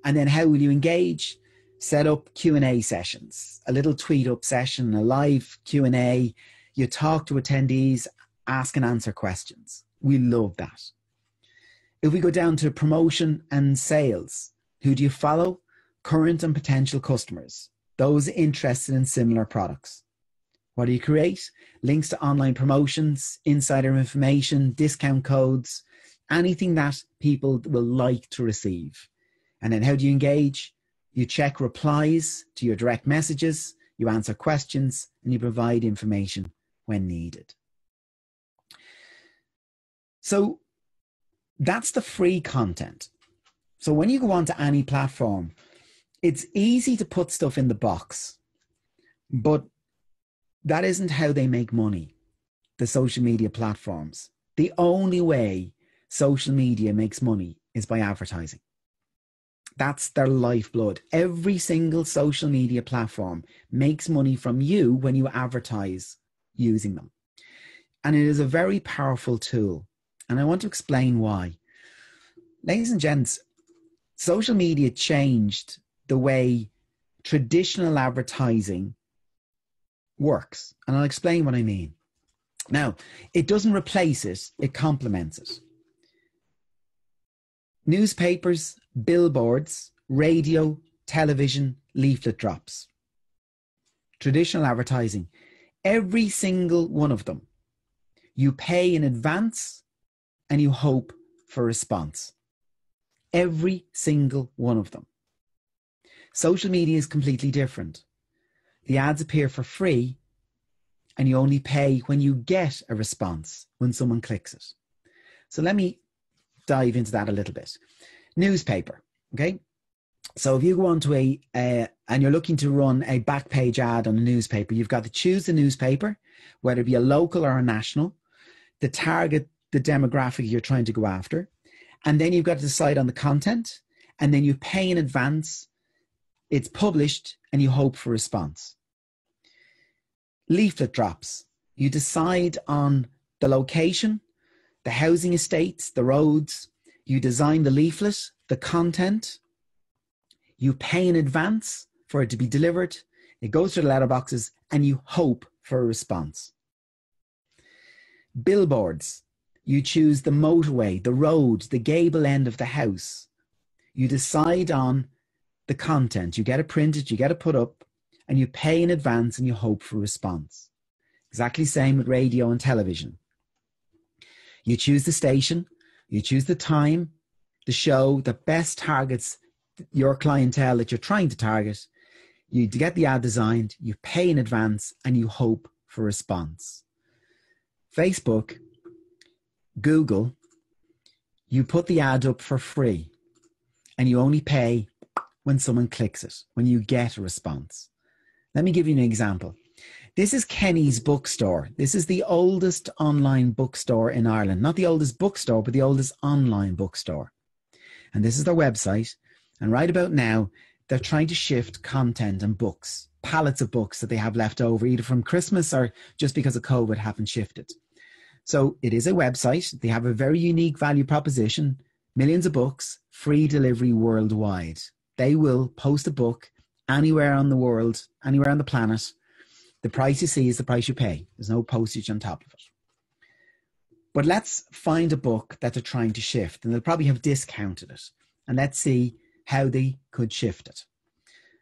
And then how will you engage? Set up Q&A sessions, a little tweet up session, a live Q&A, you talk to attendees, ask and answer questions. We love that. If we go down to promotion and sales, who do you follow? Current and potential customers, those interested in similar products. What do you create? Links to online promotions, insider information, discount codes, anything that people will like to receive. And then how do you engage? You check replies to your direct messages, you answer questions, and you provide information when needed. So that's the free content. So when you go onto any platform, it's easy to put stuff in the box, but that isn't how they make money, the social media platforms. The only way social media makes money is by advertising. That's their lifeblood. Every single social media platform makes money from you when you advertise using them. And it is a very powerful tool. And I want to explain why. Ladies and gents, social media changed the way traditional advertising works. And I'll explain what I mean. Now, it doesn't replace it, it complements it. Newspapers, billboards, radio, television, leaflet drops. Traditional advertising, every single one of them, you pay in advance and you hope for response. Every single one of them. Social media is completely different. The ads appear for free and you only pay when you get a response when someone clicks it. So let me dive into that a little bit. Newspaper, okay? So if you go onto a uh, and you're looking to run a back page ad on a newspaper, you've got to choose the newspaper, whether it be a local or a national, the target, the demographic you're trying to go after, and then you've got to decide on the content, and then you pay in advance. It's published, and you hope for response leaflet drops. You decide on the location, the housing estates, the roads. You design the leaflet, the content. You pay in advance for it to be delivered. It goes to the letterboxes and you hope for a response. Billboards. You choose the motorway, the road, the gable end of the house. You decide on the content. You get it printed, you get it put up, and you pay in advance and you hope for a response. Exactly same with radio and television. You choose the station, you choose the time, the show that best targets your clientele that you're trying to target. You get the ad designed, you pay in advance, and you hope for response. Facebook, Google, you put the ad up for free and you only pay when someone clicks it, when you get a response. Let me give you an example. This is Kenny's bookstore. This is the oldest online bookstore in Ireland. Not the oldest bookstore, but the oldest online bookstore. And this is their website. And right about now, they're trying to shift content and books, pallets of books that they have left over, either from Christmas or just because of COVID haven't shifted. So it is a website. They have a very unique value proposition millions of books, free delivery worldwide. They will post a book anywhere on the world, anywhere on the planet, the price you see is the price you pay. There's no postage on top of it. But let's find a book that they're trying to shift, and they'll probably have discounted it. And let's see how they could shift it.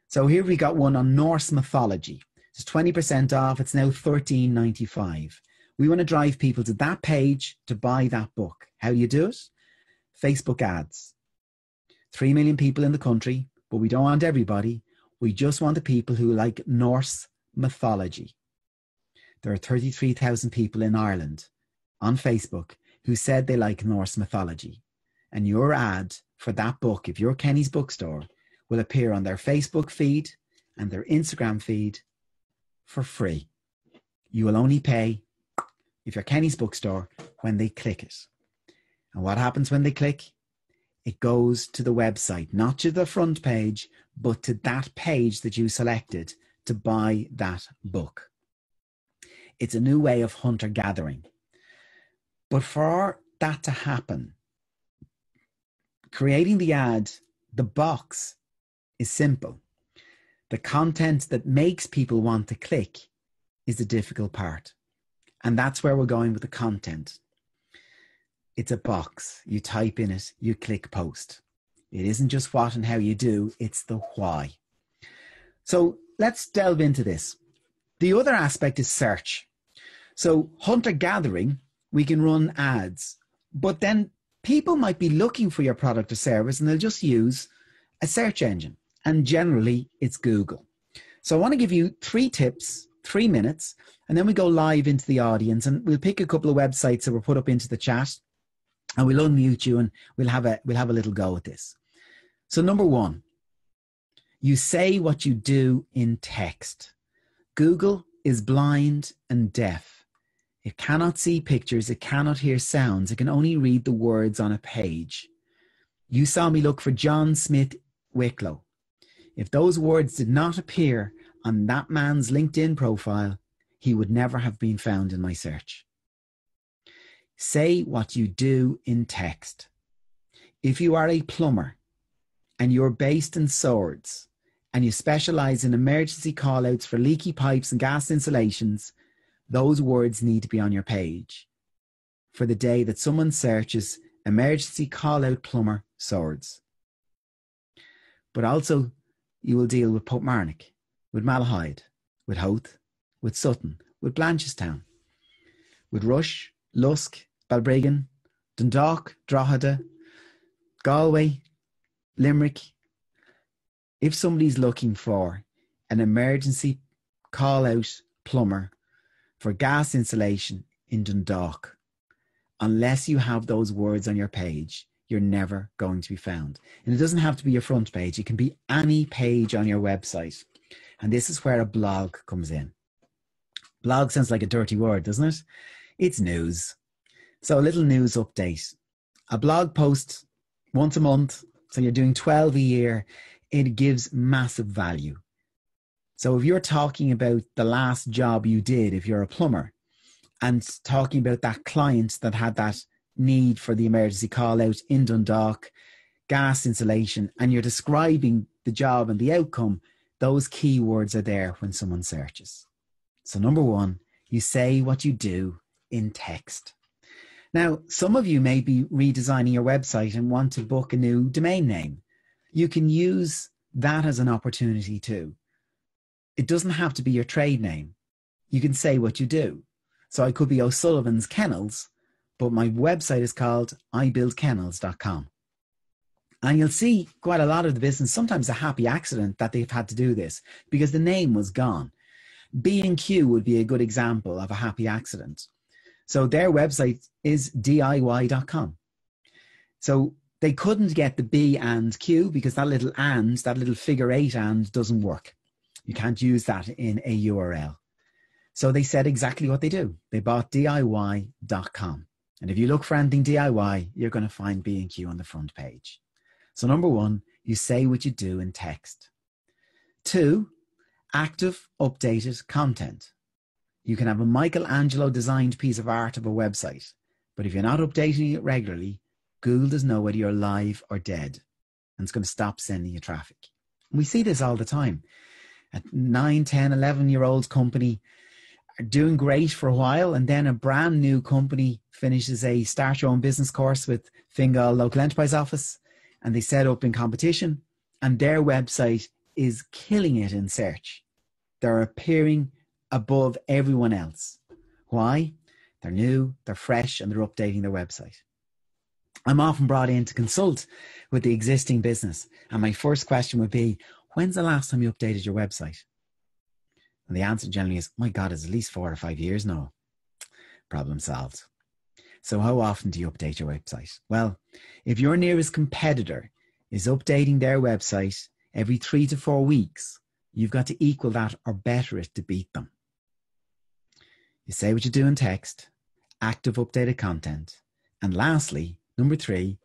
So here we got one on Norse mythology. It's 20% off. It's now 13.95. We want to drive people to that page to buy that book. How do you do it? Facebook ads. 3 million people in the country, but we don't want everybody. We just want the people who like Norse mythology. There are 33,000 people in Ireland on Facebook who said they like Norse mythology. And your ad for that book, if you're Kenny's bookstore, will appear on their Facebook feed and their Instagram feed for free. You will only pay, if you're Kenny's bookstore, when they click it. And what happens when they click? It goes to the website, not to the front page, but to that page that you selected to buy that book. It's a new way of hunter gathering. But for that to happen, creating the ad, the box is simple. The content that makes people want to click is the difficult part. And that's where we're going with the content. It's a box. You type in it, you click post. It isn't just what and how you do, it's the why. So let's delve into this. The other aspect is search. So, hunter gathering, we can run ads, but then people might be looking for your product or service and they'll just use a search engine. And generally, it's Google. So, I want to give you three tips, three minutes, and then we go live into the audience and we'll pick a couple of websites that were put up into the chat and we'll unmute you and we'll have a, we'll have a little go at this. So, number one, you say what you do in text. Google is blind and deaf. It cannot see pictures, it cannot hear sounds, it can only read the words on a page. You saw me look for John Smith Wicklow. If those words did not appear on that man's LinkedIn profile, he would never have been found in my search. Say what you do in text. If you are a plumber and you're based in Swords and you specialize in emergency callouts for leaky pipes and gas installations, those words need to be on your page for the day that someone searches emergency callout plumber Swords. But also, you will deal with Portmarnock, with Malahide, with Howth, with Sutton, with Blanchardstown, with Rush, Lusk, Balbriggan, Dundalk, Drogheda, Galway, Limerick. If somebody's looking for an emergency call out plumber for gas installation in Dundalk, unless you have those words on your page, you're never going to be found. And it doesn't have to be your front page, it can be any page on your website. And this is where a blog comes in. Blog sounds like a dirty word, doesn't it? It's news. So, a little news update. A blog post once a month, so you're doing 12 a year, it gives massive value. So, if you're talking about the last job you did, if you're a plumber, and talking about that client that had that need for the emergency call out in Dundalk, gas installation, and you're describing the job and the outcome, those keywords are there when someone searches. So, number one, you say what you do in text. Now, some of you may be redesigning your website and want to book a new domain name. You can use that as an opportunity too. It doesn't have to be your trade name. You can say what you do. So I could be O'Sullivan's Kennels, but my website is called ibuildkennels.com. And you'll see quite a lot of the business, sometimes a happy accident that they've had to do this because the name was gone. B&Q would be a good example of a happy accident. So their website is DIY.com. So they couldn't get the B and Q because that little and, that little figure eight and doesn't work. You can't use that in a URL. So they said exactly what they do. They bought DIY.com. And if you look for anything DIY, you're going to find B&Q on the front page. So number one, you say what you do in text. Two, active, updated content. You can have a Michelangelo designed piece of art of a website, but if you're not updating it regularly, Google doesn't know whether you're alive or dead, and it's going to stop sending you traffic. We see this all the time. A 9, 10, 11 year old company are doing great for a while, and then a brand new company finishes a start your own business course with Fingal Local Enterprise Office, and they set up in competition, and their website is killing it in search. They're appearing above everyone else. Why? They're new, they're fresh, and they're updating their website. I'm often brought in to consult with the existing business, and my first question would be, When's the last time you updated your website? And the answer generally is, My God, it's at least four or five years now. Problem solved. So, how often do you update your website? Well, if your nearest competitor is updating their website every three to four weeks, you've got to equal that or better it to beat them. You say what you do in text, active updated content. And lastly, number three,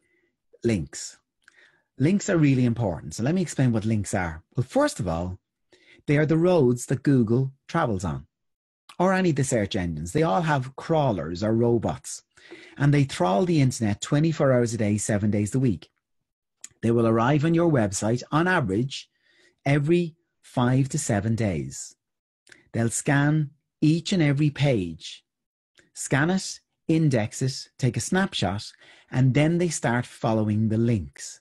links. Links are really important. So let me explain what links are. Well, first of all, they are the roads that Google travels on, or any of the search engines. They all have crawlers or robots, and they trawl the internet 24 hours a day, seven days a week. They will arrive on your website on average every five to seven days. They'll scan each and every page, scan it, index it, take a snapshot, and then they start following the links.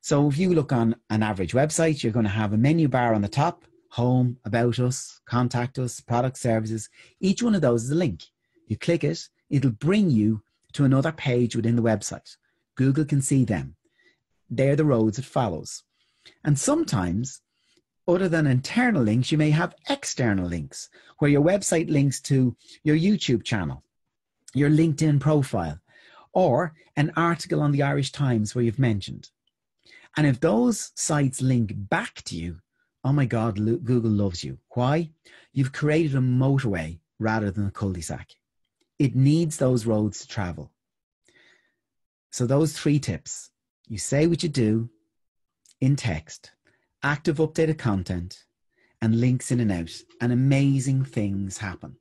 So if you look on an average website, you're going to have a menu bar on the top, home, about us, contact us, product services. Each one of those is a link. You click it, it'll bring you to another page within the website. Google can see them. They're the roads it follows. And sometimes other than internal links, you may have external links where your website links to your YouTube channel, your LinkedIn profile, or an article on the Irish Times where you've mentioned. And if those sites link back to you, oh my God, Google loves you. Why? You've created a motorway rather than a cul-de-sac. It needs those roads to travel. So those three tips, you say what you do in text, active updated content, and links in and out, and amazing things happen.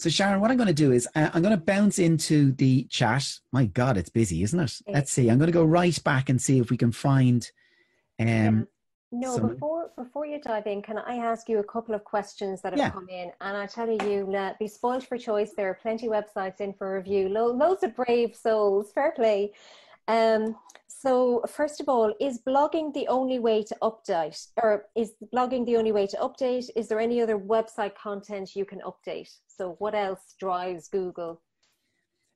So Sharon, what I'm going to do is uh, I'm going to bounce into the chat. My God, it's busy, isn't it? Let's see. I'm going to go right back and see if we can find. Um, Yeah. No, some- before before you dive in, can I ask you a couple of questions that have Yeah. come in? And I tell you, uh, be spoiled for choice. There are plenty of websites in for review. Lo- loads of brave souls. Fair play. Um, so first of all, is blogging the only way to update, or is blogging the only way to update? Is there any other website content you can update? So what else drives Google?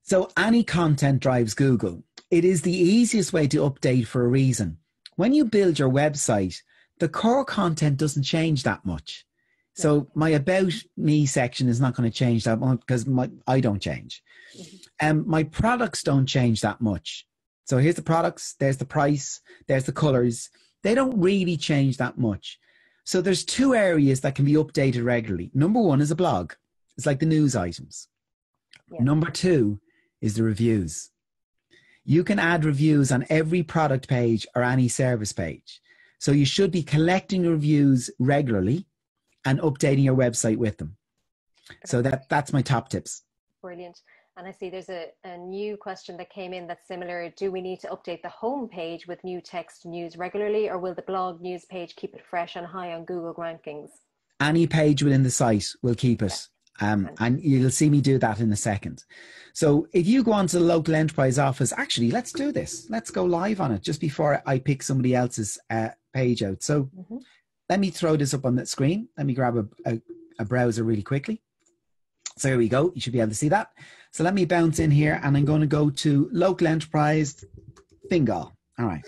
So any content drives Google. It is the easiest way to update for a reason. When you build your website, the core content doesn't change that much. So my about me section is not going to change that much because my I don't change. Um, my products don't change that much. So here's the products, there's the price, there's the colors. They don't really change that much. So there's two areas that can be updated regularly. Number one is a blog. It's like the news items. Yeah. Number two is the reviews. You can add reviews on every product page or any service page. So you should be collecting reviews regularly and updating your website with them. So that that's my top tips. Brilliant. And I see there's a, a new question that came in that's similar. Do we need to update the home page with new text news regularly, or will the blog news page keep it fresh and high on Google rankings? Any page within the site will keep it. Um, and you'll see me do that in a second. So if you go onto the local enterprise office, actually, let's do this. Let's go live on it just before I pick somebody else's uh, page out. So Mhm. let me throw this up on the screen. Let me grab a, a, a browser really quickly. So here we go. You should be able to see that. So let me bounce in here and I'm going to go to local enterprise Fingal. All right.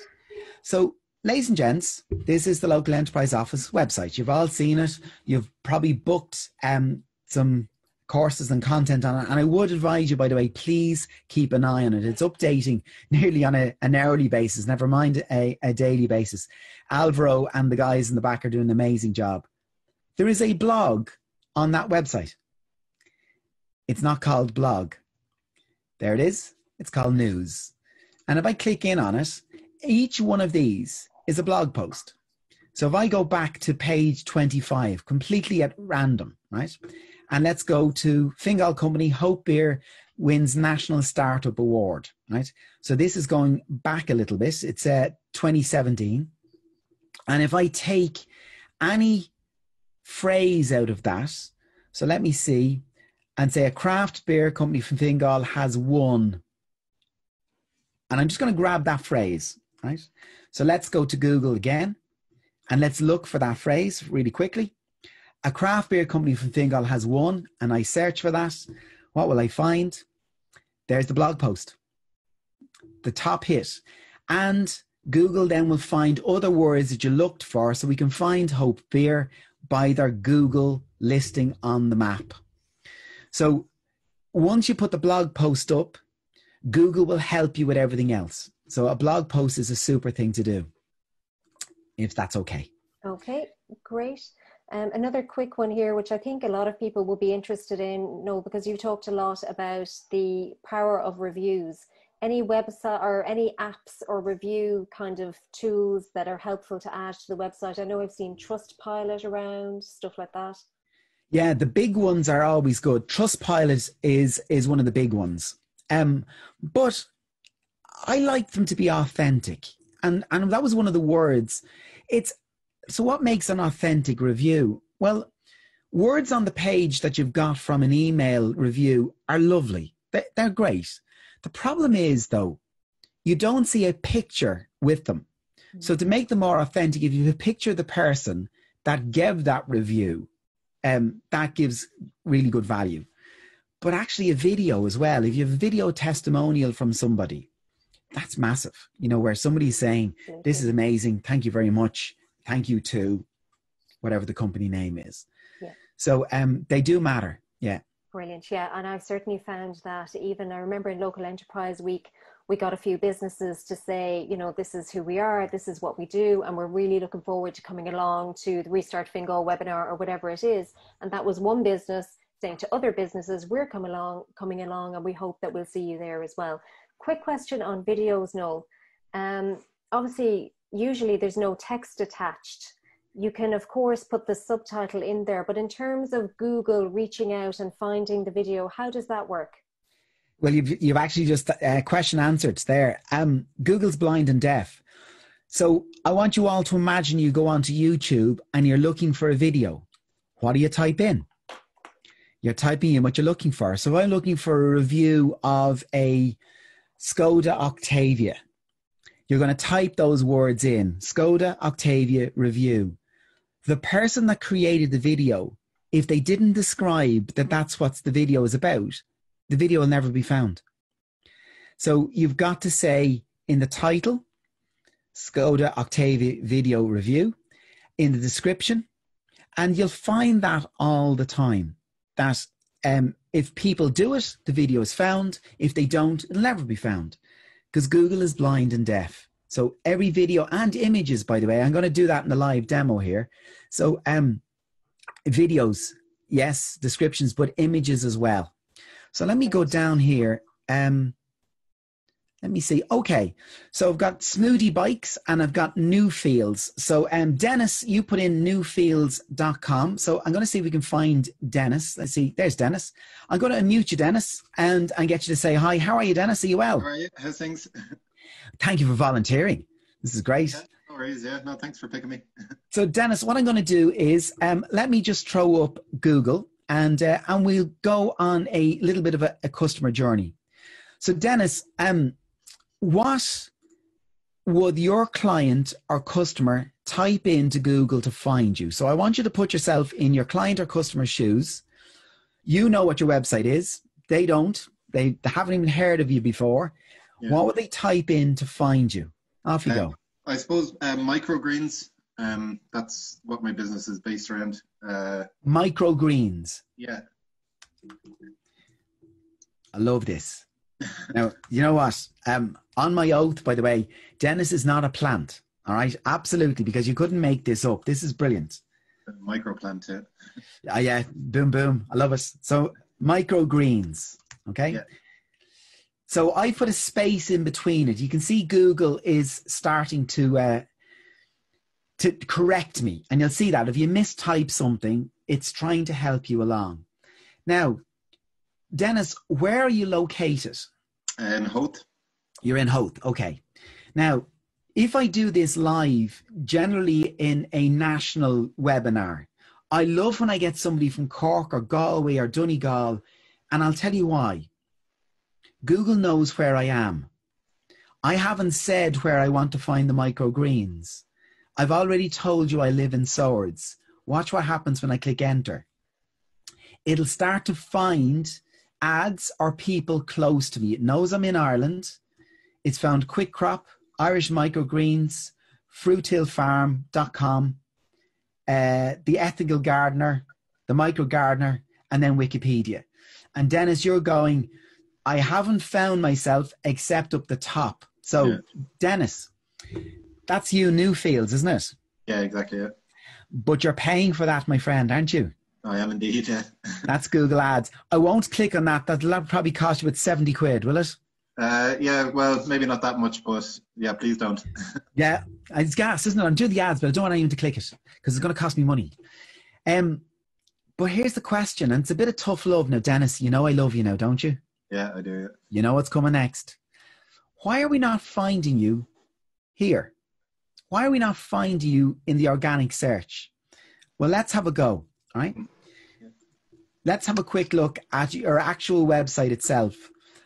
So ladies and gents, this is the local enterprise office website. You've all seen it. You've probably booked um, some courses and content on it. And I would advise you, by the way, please keep an eye on it. It's updating nearly on a, an hourly basis, never mind a, a daily basis. Alvaro and the guys in the back are doing an amazing job. There is a blog on that website. It's not called blog. There it is. It's called news. And if I click in on it, each one of these is a blog post. So if I go back to page 25, completely at random, right? And let's go to Fingal Company, Hope Beer wins National Startup Award, right? So this is going back a little bit. It's uh, 2017. And if I take any phrase out of that, so let me see, and say a craft beer company from Fingal has won. And I'm just going to grab that phrase, right? So let's go to Google again and let's look for that phrase really quickly. A craft beer company from Fingal has won, and I search for that. What will I find? There's the blog post, the top hit. And Google then will find other words that you looked for so we can find Hope Beer by their Google listing on the map. So once you put the blog post up, Google will help you with everything else. So a blog post is a super thing to do, if that's okay. Okay, great. Um, another quick one here, which I think a lot of people will be interested in, no, because you talked a lot about the power of reviews. Any website or any apps or review kind of tools that are helpful to add to the website? I know I've seen Trustpilot around, stuff like that. Yeah, the big ones are always good. Trustpilot is is one of the big ones. Um, but I like them to be authentic. And and that was one of the words. It's so what makes an authentic review? Well, words on the page that you've got from an email review are lovely. They, they're great. The problem is though, you don't see a picture with them. So to make them more authentic, if you picture the person that gave that review, um, that gives really good value. But actually, a video as well. If you have a video testimonial from somebody, that's massive. You know, where somebody's saying, "This is amazing. Thank you very much. Thank you to whatever the company name is." Yeah. So um, they do matter. Yeah. Brilliant. Yeah. And I've certainly found that even I remember in local enterprise week, we got a few businesses to say, you know, this is who we are, this is what we do, and we're really looking forward to coming along to the Restart Fingal webinar or whatever it is. And that was one business saying to other businesses, we're coming along, coming along, and we hope that we'll see you there as well. Quick question on videos, Noel. Um, obviously, usually there's no text attached. You can, of course, put the subtitle in there, but in terms of Google reaching out and finding the video, how does that work? Well, you've, you've actually just uh, question answered there. Um, Google's blind and deaf. So I want you all to imagine you go onto YouTube and you're looking for a video. What do you type in? You're typing in what you're looking for. So I'm looking for a review of a Skoda Octavia. You're going to type those words in Skoda Octavia review. The person that created the video, if they didn't describe that that's what the video is about, the video will never be found. So you've got to say in the title, Skoda Octavia video review, in the description, and you'll find that all the time. That um, if people do it, the video is found. If they don't, it'll never be found because Google is blind and deaf. So every video and images, by the way, I'm going to do that in the live demo here. So um, videos, yes, descriptions, but images as well. So let me go down here. Um, let me see. Okay, so I've got Smoothie Bikes and I've got New Fields. So um, Dennis, you put in newfields.com. So I'm going to see if we can find Dennis. Let's see. There's Dennis. I'm going to unmute you, Dennis, and and get you to say hi. How are you, Dennis? Are you well? How are you? How's things? [LAUGHS] Thank you for volunteering. This is great. Yeah, no worries. Yeah, no, thanks for picking me. [LAUGHS] so Dennis, what I'm going to do is um, let me just throw up Google and uh, and we'll go on a little bit of a, a customer journey. So, Dennis, um, what would your client or customer type into Google to find you? So, I want you to put yourself in your client or customer's shoes. You know what your website is; they don't. They, they haven't even heard of you before. Yeah. What would they type in to find you? Off you um, go. I suppose uh, microgreens um, that's what my business is based around. Uh, Microgreens. Yeah. I love this. now, you know what? Um, on my oath, by the way, Dennis is not a plant. All right, absolutely, because you couldn't make this up. This is brilliant. Microplant, yeah. Uh, yeah, boom, boom. I love it. So, microgreens. Okay. Yeah. So I put a space in between it. You can see Google is starting to uh, to correct me. And you'll see that if you mistype something, it's trying to help you along. Now, Dennis, where are you located? In Howth. You're in Howth, okay. Now, if I do this live, generally in a national webinar, I love when I get somebody from Cork or Galway or Donegal, and I'll tell you why. Google knows where I am. I haven't said where I want to find the microgreens. I've already told you I live in Swords. Watch what happens when I click enter. It'll start to find ads or people close to me. It knows I'm in Ireland. It's found Quick Crop, Irish Microgreens, FruitHillFarm.com, uh, The Ethical Gardener, The Micro Gardener, and then Wikipedia. And Dennis, you're going, I haven't found myself except up the top. So, yeah. Dennis, that's you, Newfields, isn't it? Yeah, exactly. Yeah. But you're paying for that, my friend, aren't you? I am indeed. Yeah. [LAUGHS] that's Google Ads. I won't click on that. That'll probably cost you about seventy quid, will it? Uh, yeah, well, maybe not that much, but yeah, please don't. [LAUGHS] yeah, it's gas, isn't it? I'm doing the ads, but I don't want anyone to click it because it's going to cost me money. Um, but here's the question, and it's a bit of tough love now, Dennis. You know I love you now, don't you? Yeah, I do. You know what's coming next. Why are we not finding you here? Why are we not finding you in the organic search? Well, let's have a go, right? Let's have a quick look at your actual website itself.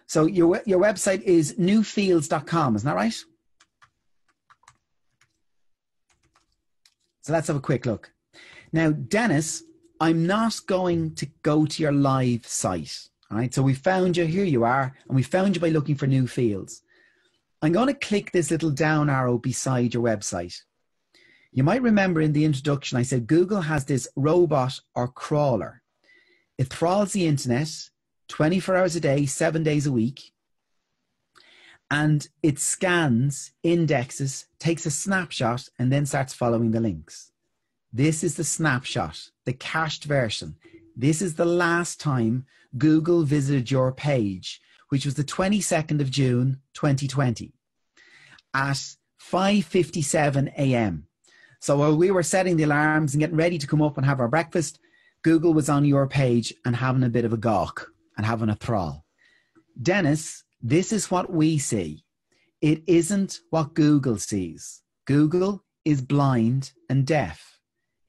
So your, your website is newfields.com, isn't that right? So let's have a quick look. Now, Dennis, I'm not going to go to your live site. All right. So we found you. Here you are. And we found you by looking for Newfields. I'm going to click this little down arrow beside your website. You might remember in the introduction, I said Google has this robot or crawler. It throttles the internet 24 hours a day, seven days a week. And it scans, indexes, takes a snapshot, and then starts following the links. This is the snapshot, the cached version. This is the last time Google visited your page, which was the 22nd of June 2020 at 5:57 a.m. So while we were setting the alarms and getting ready to come up and have our breakfast, Google was on your page and having a bit of a gawk and having a thrall. Dennis, this is what we see. It isn't what Google sees. Google is blind and deaf.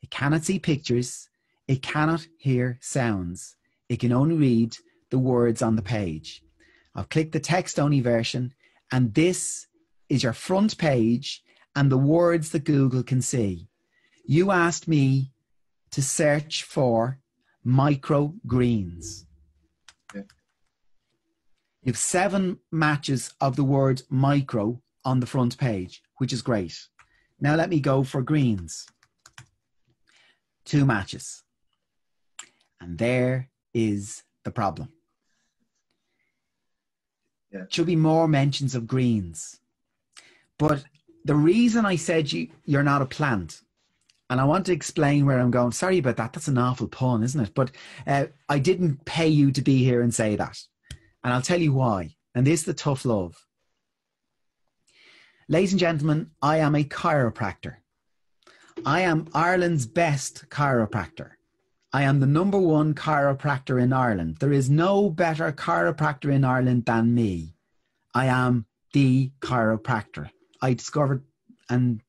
It cannot see pictures. It cannot hear sounds. It can only read the words on the page. I've clicked the text only version, and this is your front page and the words that Google can see. You asked me to search for microgreens. Yeah. You have seven matches of the word micro on the front page, which is great. Now let me go for greens. Two matches. And there is the problem. Yeah. Should be more mentions of greens. But the reason I said you, you're not a plant, and I want to explain where I'm going. Sorry about that. That's an awful pun, isn't it? But uh, I didn't pay you to be here and say that. And I'll tell you why. And this is the tough love. Ladies and gentlemen, I am a chiropractor. I am Ireland's best chiropractor. I am the number one chiropractor in Ireland. There is no better chiropractor in Ireland than me. I am the chiropractor. I discovered and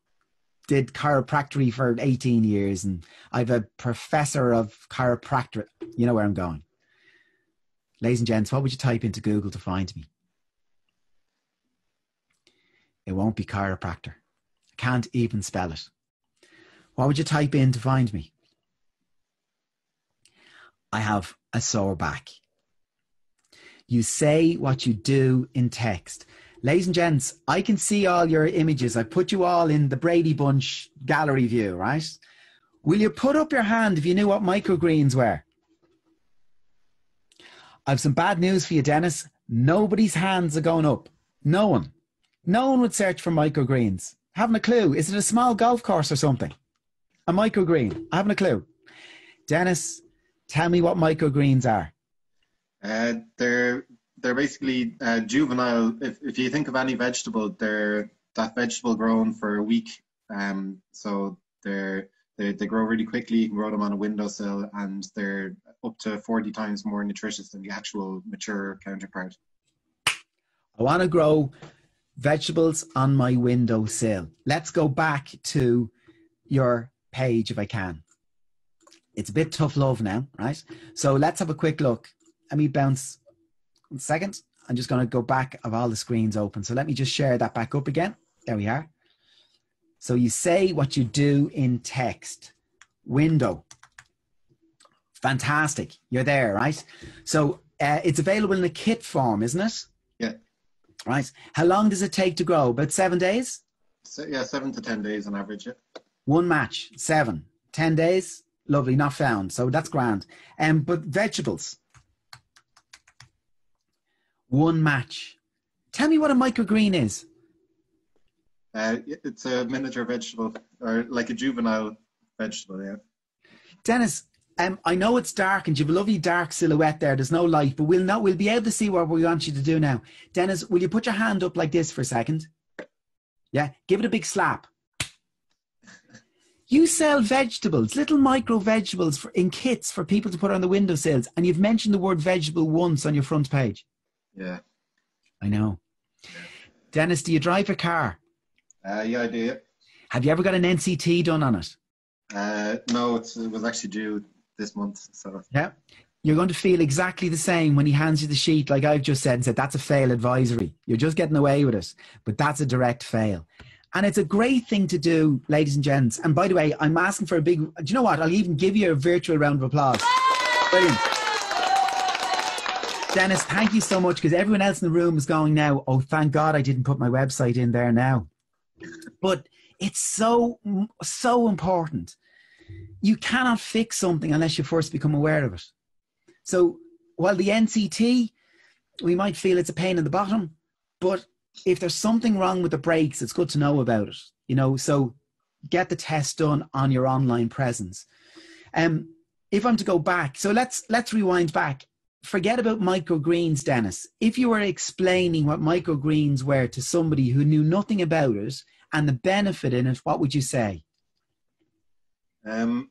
did chiropractic for 18 years and I've a professor of chiropractic. You know where I'm going. Ladies and gents, what would you type into Google to find me? It won't be chiropractor. I can't even spell it. What would you type in to find me? I have a sore back. You say what you do in text. Ladies and gents, I can see all your images. I put you all in the Brady Bunch gallery view, right? Will you put up your hand if you knew what microgreens were? I've some bad news for you, Dennis. Nobody's hands are going up. No one. No one would search for microgreens. Haven't a clue. Is it a small golf course or something? A microgreen. I haven't a clue. Dennis, tell me what microgreens are. Uh, they're they're basically uh, juvenile. If if you think of any vegetable, they're that vegetable grown for a week. Um, so they're they, they grow really quickly. You can grow them on a windowsill, and they're up to forty times more nutritious than the actual mature counterpart. I want to grow vegetables on my windowsill. Let's go back to your page if I can. It's a bit tough love now, right? So let's have a quick look. Let me bounce one second. I'm just going to go back of all the screens open. So let me just share that back up again. There we are. So you say what you do in text. Window. Fantastic. You're there, right? So uh, it's available in a kit form, isn't it? Yeah. Right. How long does it take to grow? About seven days? So, yeah, seven to ten days on average. Yeah. One match, seven, ten days. Lovely, not found. So that's grand. Um, but vegetables. One match. Tell me what a microgreen is. Uh, it's a miniature vegetable, or like a juvenile vegetable. Yeah. Dennis, um, I know it's dark and you have a lovely dark silhouette there. There's no light, but we'll not we'll be able to see what we want you to do now. Dennis, will you put your hand up like this for a second? Yeah, give it a big slap. You sell vegetables, little micro vegetables for, in kits for people to put on the windowsills, and you've mentioned the word vegetable once on your front page. Yeah. I know. Dennis, do you drive a car? Uh, yeah, I do. Yeah. Have you ever got an NCT done on it? Uh, no, it's, it was actually due this month. So Yeah. You're going to feel exactly the same when he hands you the sheet, like I've just said, and said, that's a fail advisory. You're just getting away with it, but that's a direct fail. And it's a great thing to do, ladies and gents. And by the way, I'm asking for a big, do you know what? I'll even give you a virtual round of applause. Brilliant. Dennis, thank you so much because everyone else in the room is going now, oh, thank God I didn't put my website in there now. But it's so, so important. You cannot fix something unless you first become aware of it. So while the NCT, we might feel it's a pain in the bottom, but if there's something wrong with the brakes, it's good to know about it. You know, so get the test done on your online presence. Um, if I'm to go back, so let's let's rewind back. Forget about microgreens, Dennis. If you were explaining what microgreens were to somebody who knew nothing about it and the benefit in it, what would you say? Um,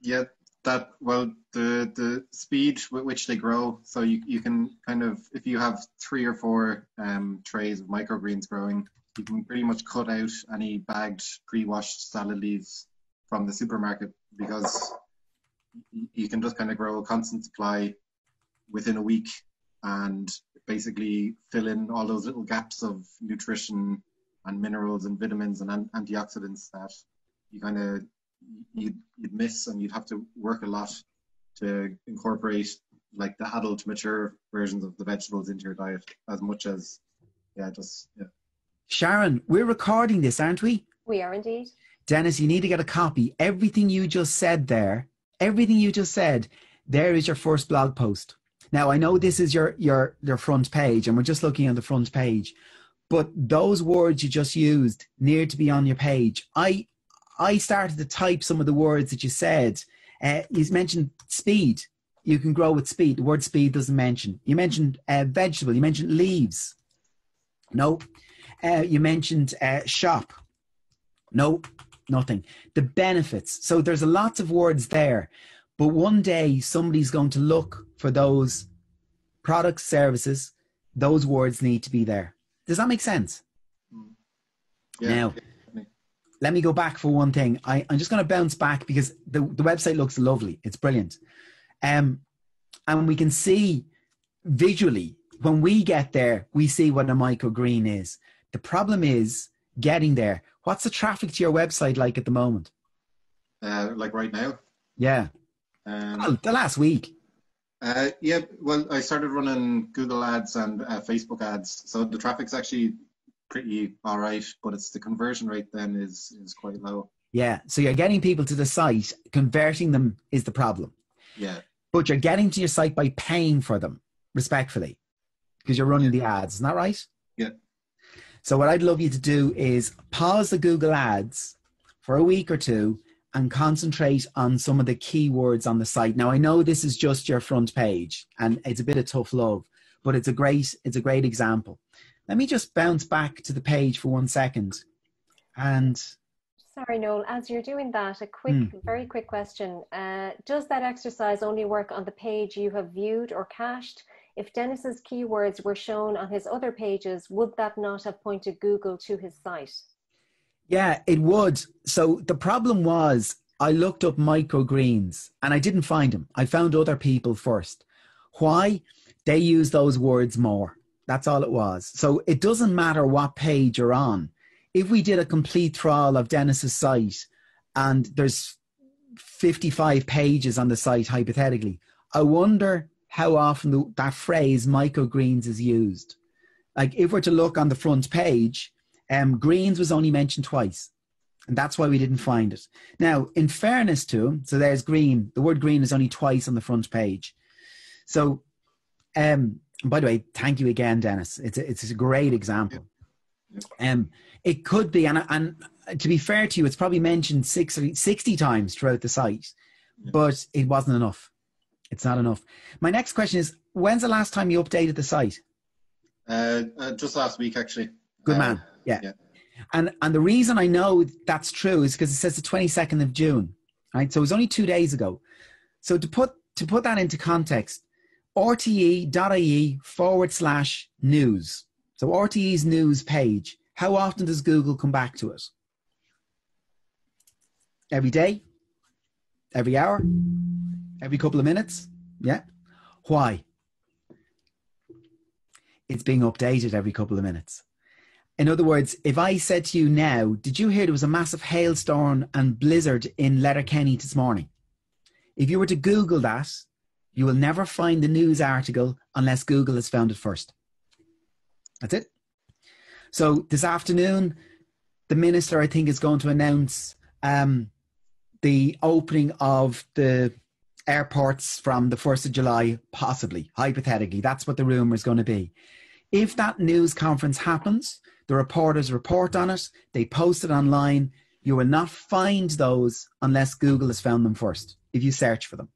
yeah, that well, the the speed with which they grow. So you you can kind of if you have three or four um, trays of microgreens growing, you can pretty much cut out any bagged pre-washed salad leaves from the supermarket because you can just kind of grow a constant supply within a week and basically fill in all those little gaps of nutrition and minerals and vitamins and an- antioxidants that you kind of you'd, you'd miss and you'd have to work a lot to incorporate like the adult mature versions of the vegetables into your diet as much as yeah just yeah Sharon, we're recording this, aren't we? We are indeed. Dennis, you need to get a copy. Everything you just said there, everything you just said, there is your first blog post. Now I know this is your your your front page, and we're just looking at the front page, but those words you just used need to be on your page. I I started to type some of the words that you said. Uh, you mentioned speed. You can grow with speed. The word speed doesn't mention. You mentioned uh, vegetable. You mentioned leaves. No. Uh, you mentioned uh, shop. No, nothing. The benefits. So there's a lots of words there, but one day somebody's going to look for those products, services. Those words need to be there. Does that make sense? yeah Now, let me go back for one thing. I, I'm just going to bounce back because the, the website looks lovely. It's brilliant. Um, and we can see visually when we get there, we see what a microgreen is. The problem is getting there. What's the traffic to your website like at the moment? uh, like right now Yeah. um, the last week. Uh, yeah, well, I started running Google ads and uh, Facebook ads, so the traffic's actually pretty all right, but it's the conversion rate then is is quite low. Yeah. So you're getting people to the site, converting them is the problem. Yeah, But you're getting to your site by paying for them, respectfully, because you're running the ads. Isn't that right? Yeah. So what I'd love you to do is pause the Google ads for a week or two and concentrate on some of the keywords on the site. Now I know this is just your front page and it's a bit of tough love, but it's a great it's a great example. Let me just bounce back to the page for one second. And Sorry, Noel, as you're doing that, a quick, Hmm. very quick question. Uh, does that exercise only work on the page you have viewed or cached? If Dennis's keywords were shown on his other pages, would that not have pointed Google to his site? Yeah, it would. So the problem was I looked up microgreens and I didn't find them. I found other people first. Why? They use those words more. That's all it was. So it doesn't matter what page you're on. If we did a complete trawl of Dennis's site and there's 55 pages on the site, hypothetically, I wonder how often the, that phrase microgreens is used. Like if we're to look on the front page, um, greens was only mentioned twice, and that's why we didn't find it. Now, in fairness to him, so there's green. The word green is only twice on the front page. So, um, by the way, thank you again, Dennis. It's a, it's a great example. Um, it could be, and and to be fair to you, it's probably mentioned 60, 60 times throughout the site, but it wasn't enough. It's not enough. My next question is: When's the last time you updated the site? uh, uh, just last week actually. Good Uh, man. Yeah. yeah. And and the reason I know that's true is because it says the 22nd of June. Right. So it was only two days ago. So to put to put that into context, rte.ie forward slash news. So RTE's news page. How often does Google come back to it? Every day? Every hour? Every couple of minutes? Yeah. Why? It's being updated every couple of minutes. In other words, if I said to you now, did you hear there was a massive hailstorm and blizzard in Letterkenny this morning? If you were to Google that, you will never find the news article unless Google has found it first. That's it. So this afternoon, the minister, I think, is going to announce um, the opening of the airports from the 1st of July, possibly, hypothetically. That's what the rumour is going to be. If that news conference happens, the reporters report on it, they post it online. You will not find those unless Google has found them first, if you search for them.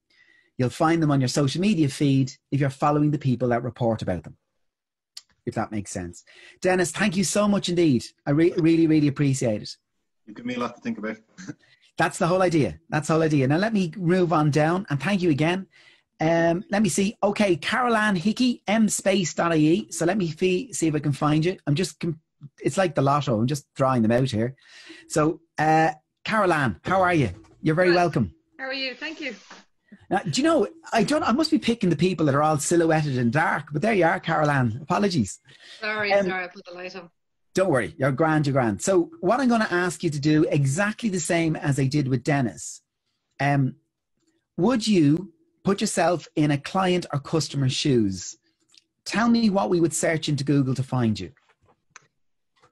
You'll find them on your social media feed if you're following the people that report about them, if that makes sense. Dennis, thank you so much indeed. I re- really, really appreciate it. You give me a lot to think about. [LAUGHS] That's the whole idea. That's the whole idea. Now let me move on down and thank you again. Um, let me see. Okay, Caroline Hickey, mspace.ie. So let me see, see if I can find you. I'm just, it's like the lotto. I'm just drawing them out here. So, uh, Caroline, how are you? You're very welcome. How are you? Thank you. Now, do you know, I don't, I must be picking the people that are all silhouetted in dark, but there you are, Caroline. Apologies. Sorry, um, sorry, I put the light on. Don't worry, you're grand, you're grand. So, what I'm going to ask you to do exactly the same as I did with Dennis. Um, would you put yourself in a client or customer's shoes? Tell me what we would search into Google to find you.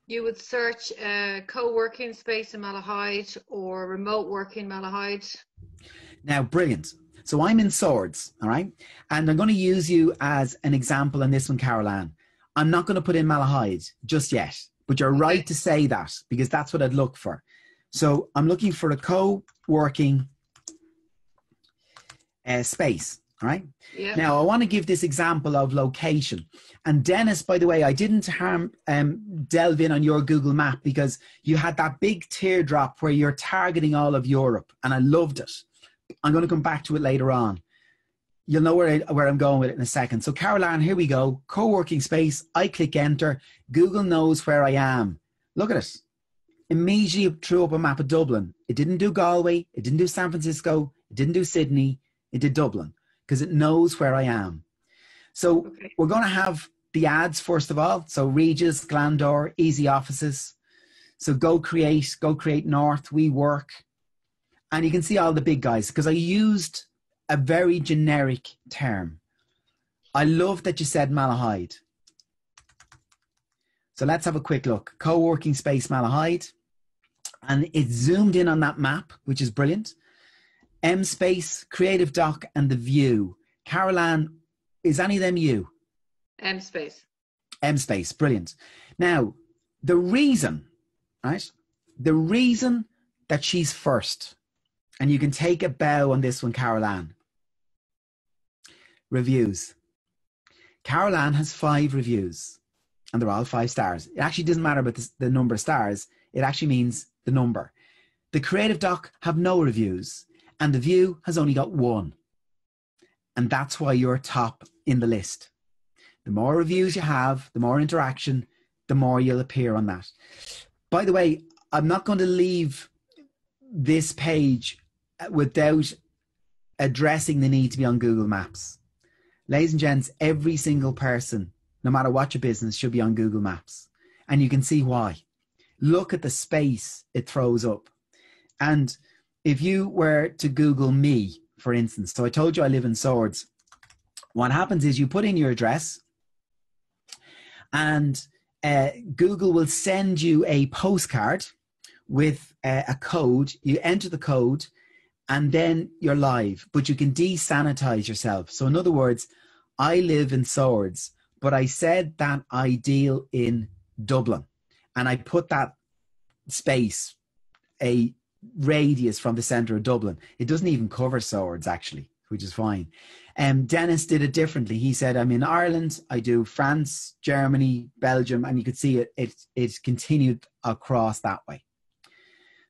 You would search uh, co-working space in Malahide or remote working Malahide. Now, brilliant. So I'm in Swords, all right? And I'm going to use you as an example in this one, Caroline. I'm not going to put in Malahide just yet, but you're okay. right to say that because that's what I'd look for. So I'm looking for a co-working uh, space. All right. Now I want to give this example of location. And Dennis, by the way, I didn't harm, um, delve in on your Google map because you had that big teardrop where you're targeting all of Europe, and I loved it. I'm going to come back to it later on. You'll know where, I, where I'm going with it in a second. So, Caroline, here we go. Co working space. I click enter. Google knows where I am. Look at it. Immediately threw up a map of Dublin. It didn't do Galway. It didn't do San Francisco. It didn't do Sydney. It did Dublin because it knows where I am. So, okay. we're going to have the ads first of all. So, Regus, Glandore, Easy Offices. So, go create, go create North, WeWork. And you can see all the big guys because I used a very generic term. I love that you said Malahide. So let's have a quick look. Co working space Malahide. And it zoomed in on that map, which is brilliant. M Space, Creative Dock, and The View. Caroline, is any of them you? M Space. M Space, brilliant. Now, the reason, right? The reason that she's first, and you can take a bow on this one, Carol Caroline, reviews. Carol Ann has five reviews, and they're all five stars. It actually doesn't matter about the, the number of stars, it actually means the number. The Creative doc have no reviews, and The View has only got one. And that's why you're top in the list. The more reviews you have, the more interaction, the more you'll appear on that. By the way, I'm not going to leave this page without addressing the need to be on Google Maps ladies and gents, every single person, no matter what your business, should be on Google Maps. And you can see why. Look at the space it throws up. And if you were to Google me, for instance, so I told you I live in Swords, what happens is you put in your address and uh, Google will send you a postcard with uh, a code. You enter the code and then you're live, but you can desanitize yourself. So, in other words, I live in Swords, but I said that I deal in Dublin, and I put that space a radius from the center of Dublin. It doesn't even cover Swords actually, which is fine. Um, Dennis did it differently. He said, "I'm in Ireland. I do France, Germany, Belgium," and you could see it. It it continued across that way.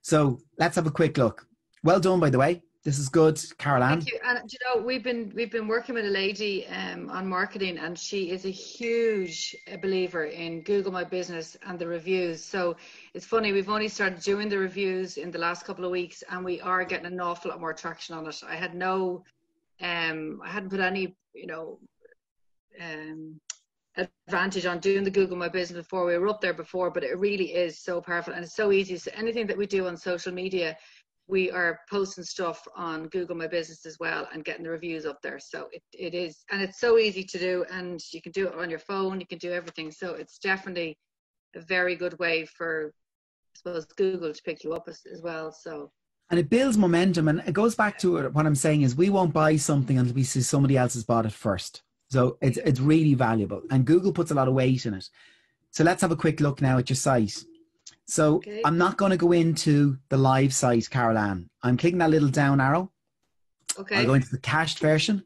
So let's have a quick look. Well done, by the way. This is good, Caroline. Thank you. And you know, we've been we've been working with a lady um, on marketing, and she is a huge believer in Google My Business and the reviews. So it's funny, we've only started doing the reviews in the last couple of weeks, and we are getting an awful lot more traction on it. I had no, um, I hadn't put any, you know, um, advantage on doing the Google My Business before. We were up there before, but it really is so powerful and it's so easy. So anything that we do on social media we are posting stuff on Google My Business as well and getting the reviews up there. So it, it is, and it's so easy to do, and you can do it on your phone, you can do everything. So it's definitely a very good way for, I suppose, Google to pick you up as, as well. So and it builds momentum and it goes back to what i'm saying is we won't buy something until we see somebody else has bought it first so it's, it's really valuable and google puts a lot of weight in it so let's have a quick look now at your site so Okay. i'm not going to go into the live site carol ann i'm clicking that little down arrow Okay. I'll go into the cached version.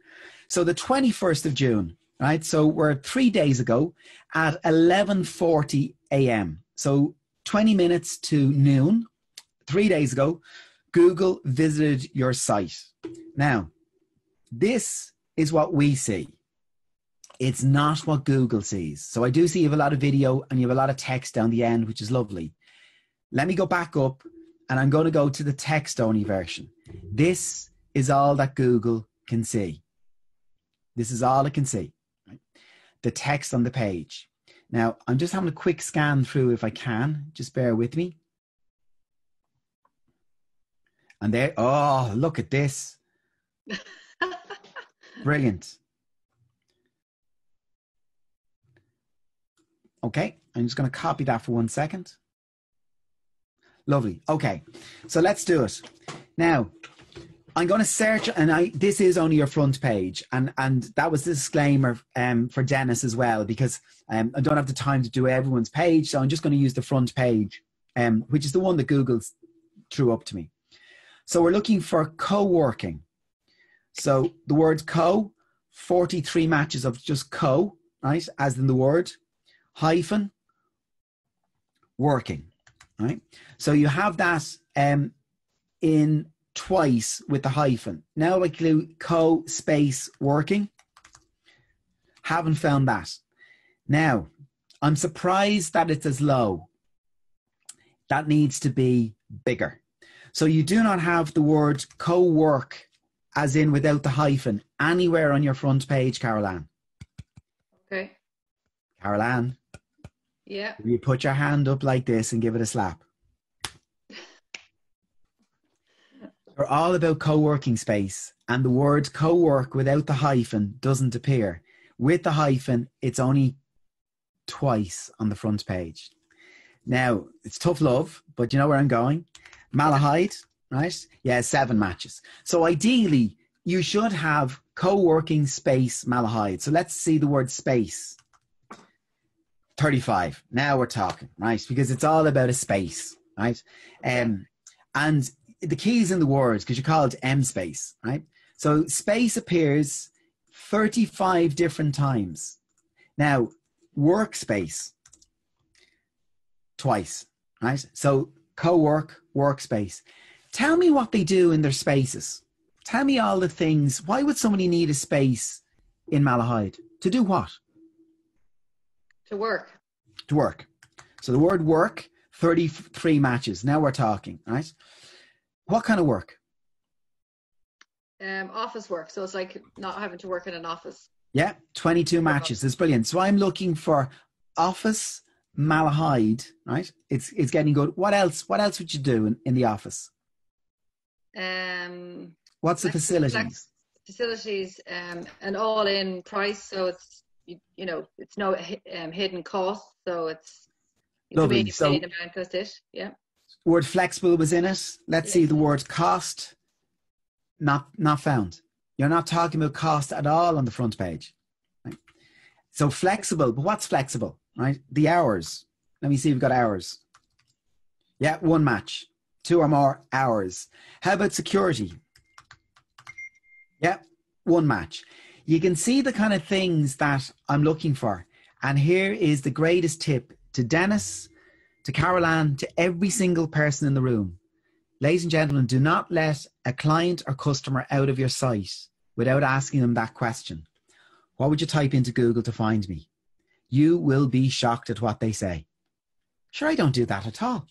So the 21st of June, right? So we're three days ago at 11:40 a.m. So 20 minutes to noon, three days ago, Google visited your site. Now, this is what we see. It's not what Google sees. So I do see you have a lot of video and you have a lot of text down the end, which is lovely. Let me go back up and I'm going to go to the text only version. This is all that Google can see. This is all it can see. right? The text on the page. Now, I'm just having a quick scan through if I can. Just bear with me. And there, oh, look at this. [LAUGHS] Brilliant. Okay, I'm just going to copy that for one second. Lovely. Okay, so let's do it. Now, I'm going to search, and I this is only your front page, and and that was the disclaimer um, for Dennis as well because um, I don't have the time to do everyone's page, so I'm just going to use the front page, um, which is the one that Google threw up to me. So we're looking for co-working. So the word co, 43 matches of just co, right, as in the word, hyphen, working, right. So you have that um, in twice with the hyphen. Now I include co space working. Haven't found that. Now, I'm surprised that it's as low. That needs to be bigger. So you do not have the word co work as in without the hyphen anywhere on your front page, Carol Ann. Okay. Carol Ann, Yeah. you put your hand up like this and give it a slap? They're all about co-working space, and the word co-work without the hyphen doesn't appear. With the hyphen, it's only twice on the front page. Now, it's tough love, but you know where I'm going? Malahide, right? Yeah, seven matches. So ideally, you should have co-working space Malahide. So let's see the word space. 35. Now we're talking, right? Because it's all about a space, right? Um, and the key is in the words because you call it M space, right? So space appears 35 different times. Now, workspace, twice, right? So co work, workspace. Tell me what they do in their spaces. Tell me all the things. Why would somebody need a space in Malahide? To do what? To work. To work. So the word work, 33 matches. Now we're talking, right? What kind of work? Um, office work. So it's like not having to work in an office. Yeah, 22 matches. That's brilliant. So I'm looking for office Malahide, right? It's it's getting good. What else? What else would you do in, in the office? Um, What's the Flex- facilities? um, an all-in price. So it's you, you know it's no um, hidden cost. So it's it's Lovely. So- paid amount. That's it. Yeah. Word flexible was in it. Let's see the word cost. Not not found. You're not talking about cost at all on the front page. Right? So flexible, but what's flexible? Right? The hours. Let me see if we've got hours. Yeah, one match. Two or more hours. How about security? Yeah, one match. You can see the kind of things that I'm looking for. And here is the greatest tip to Dennis, to Carol to every single person in the room. Ladies and gentlemen, do not let a client or customer out of your sight without asking them that question. What would you type into Google to find me? You will be shocked at what they say. Sure, I don't do that at all.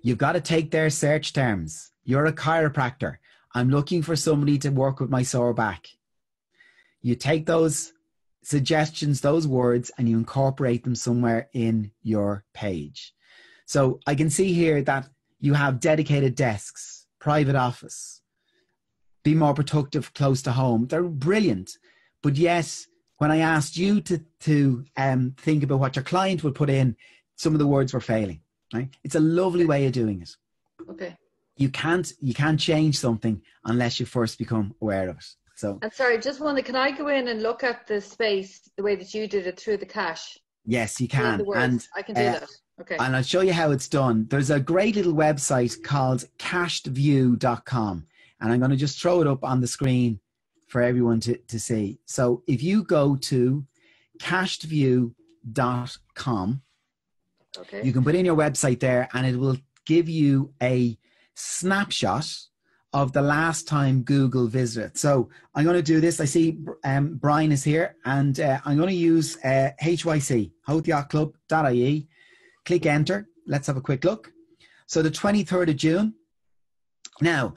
You've got to take their search terms. You're a chiropractor. I'm looking for somebody to work with my sore back. You take those suggestions, those words, and you incorporate them somewhere in your page. So I can see here that you have dedicated desks, private office, be more productive close to home. They're brilliant. But yes, when I asked you to, to um, think about what your client would put in, some of the words were failing. Right? It's a lovely way of doing it. Okay. You can't you can't change something unless you first become aware of it. So And sorry, just wonder, can I go in and look at the space the way that you did it through the cache? yes, you can. And I can do uh, that. Okay. and I'll show you how it's done. There's a great little website called cachedview.com, and I'm going to just throw it up on the screen for everyone to, to see. So if you go to cachedview.com, okay. you can put in your website there, and it will give you a snapshot of the last time Google visited. So I'm going to do this. I see um, Brian is here, and uh, I'm going to use uh, HYC, hotheyachtclub.ie. Click enter. Let's have a quick look. So the 23rd of June. Now,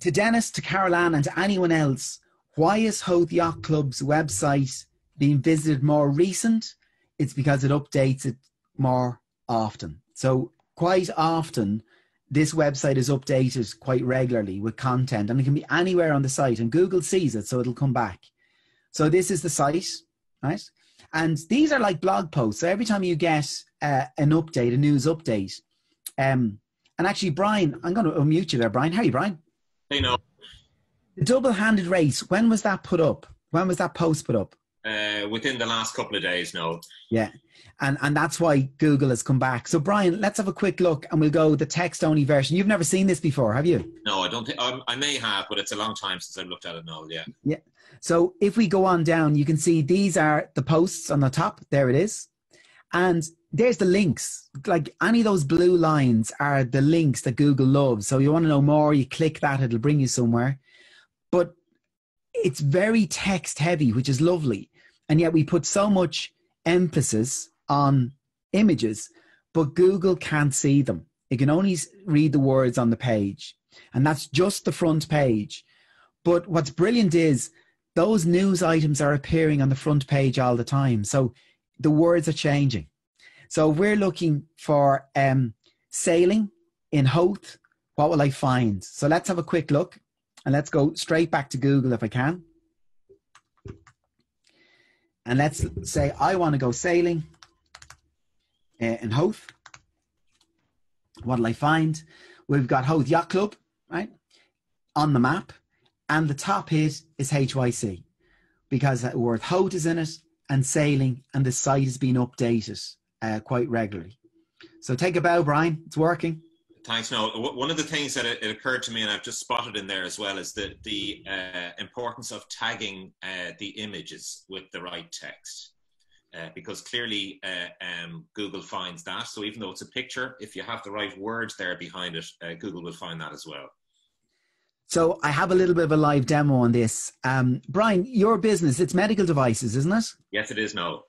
to Dennis, to Caroline, and to anyone else, why is Howth Yacht Club's website being visited more recent? It's because it updates it more often. So quite often, this website is updated quite regularly with content, and it can be anywhere on the site, and Google sees it, so it'll come back. So this is the site, right? And these are like blog posts. So every time you get uh, an update, a news update, um, and actually, Brian, I'm going to unmute you there, Brian. How are you, Brian? Hey, no. The double-handed race. When was that put up? When was that post put up? Uh, within the last couple of days, no. Yeah, and and that's why Google has come back. So Brian, let's have a quick look, and we'll go the text-only version. You've never seen this before, have you? No, I don't think um, I may have, but it's a long time since I've looked at it now. Yeah. Yeah. So if we go on down, you can see these are the posts on the top. There it is. And there's the links. Like any of those blue lines are the links that Google loves. So you want to know more, you click that, it'll bring you somewhere. But it's very text heavy, which is lovely. And yet we put so much emphasis on images, but Google can't see them. It can only read the words on the page. And that's just the front page. But what's brilliant is those news items are appearing on the front page all the time. So the words are changing. So we're looking for um, sailing in Howth. What will I find? So let's have a quick look and let's go straight back to Google if I can. And let's say I want to go sailing uh, in Howth. What'll I find? We've got Howth Yacht Club, right, on the map and the top hit is HYC because the word Howth is in it and sailing, and the site has been updated uh, quite regularly. So take a bow, Brian. It's working. Thanks. No, one of the things that it, it occurred to me, and I've just spotted in there as well, is the the uh, importance of tagging uh, the images with the right text. Uh, because clearly uh, um, Google finds that. So even though it's a picture, if you have the right words there behind it, uh, Google will find that as well. So I have a little bit of a live demo on this. Um, Brian, your business, it's medical devices, isn't it? Yes, it is now.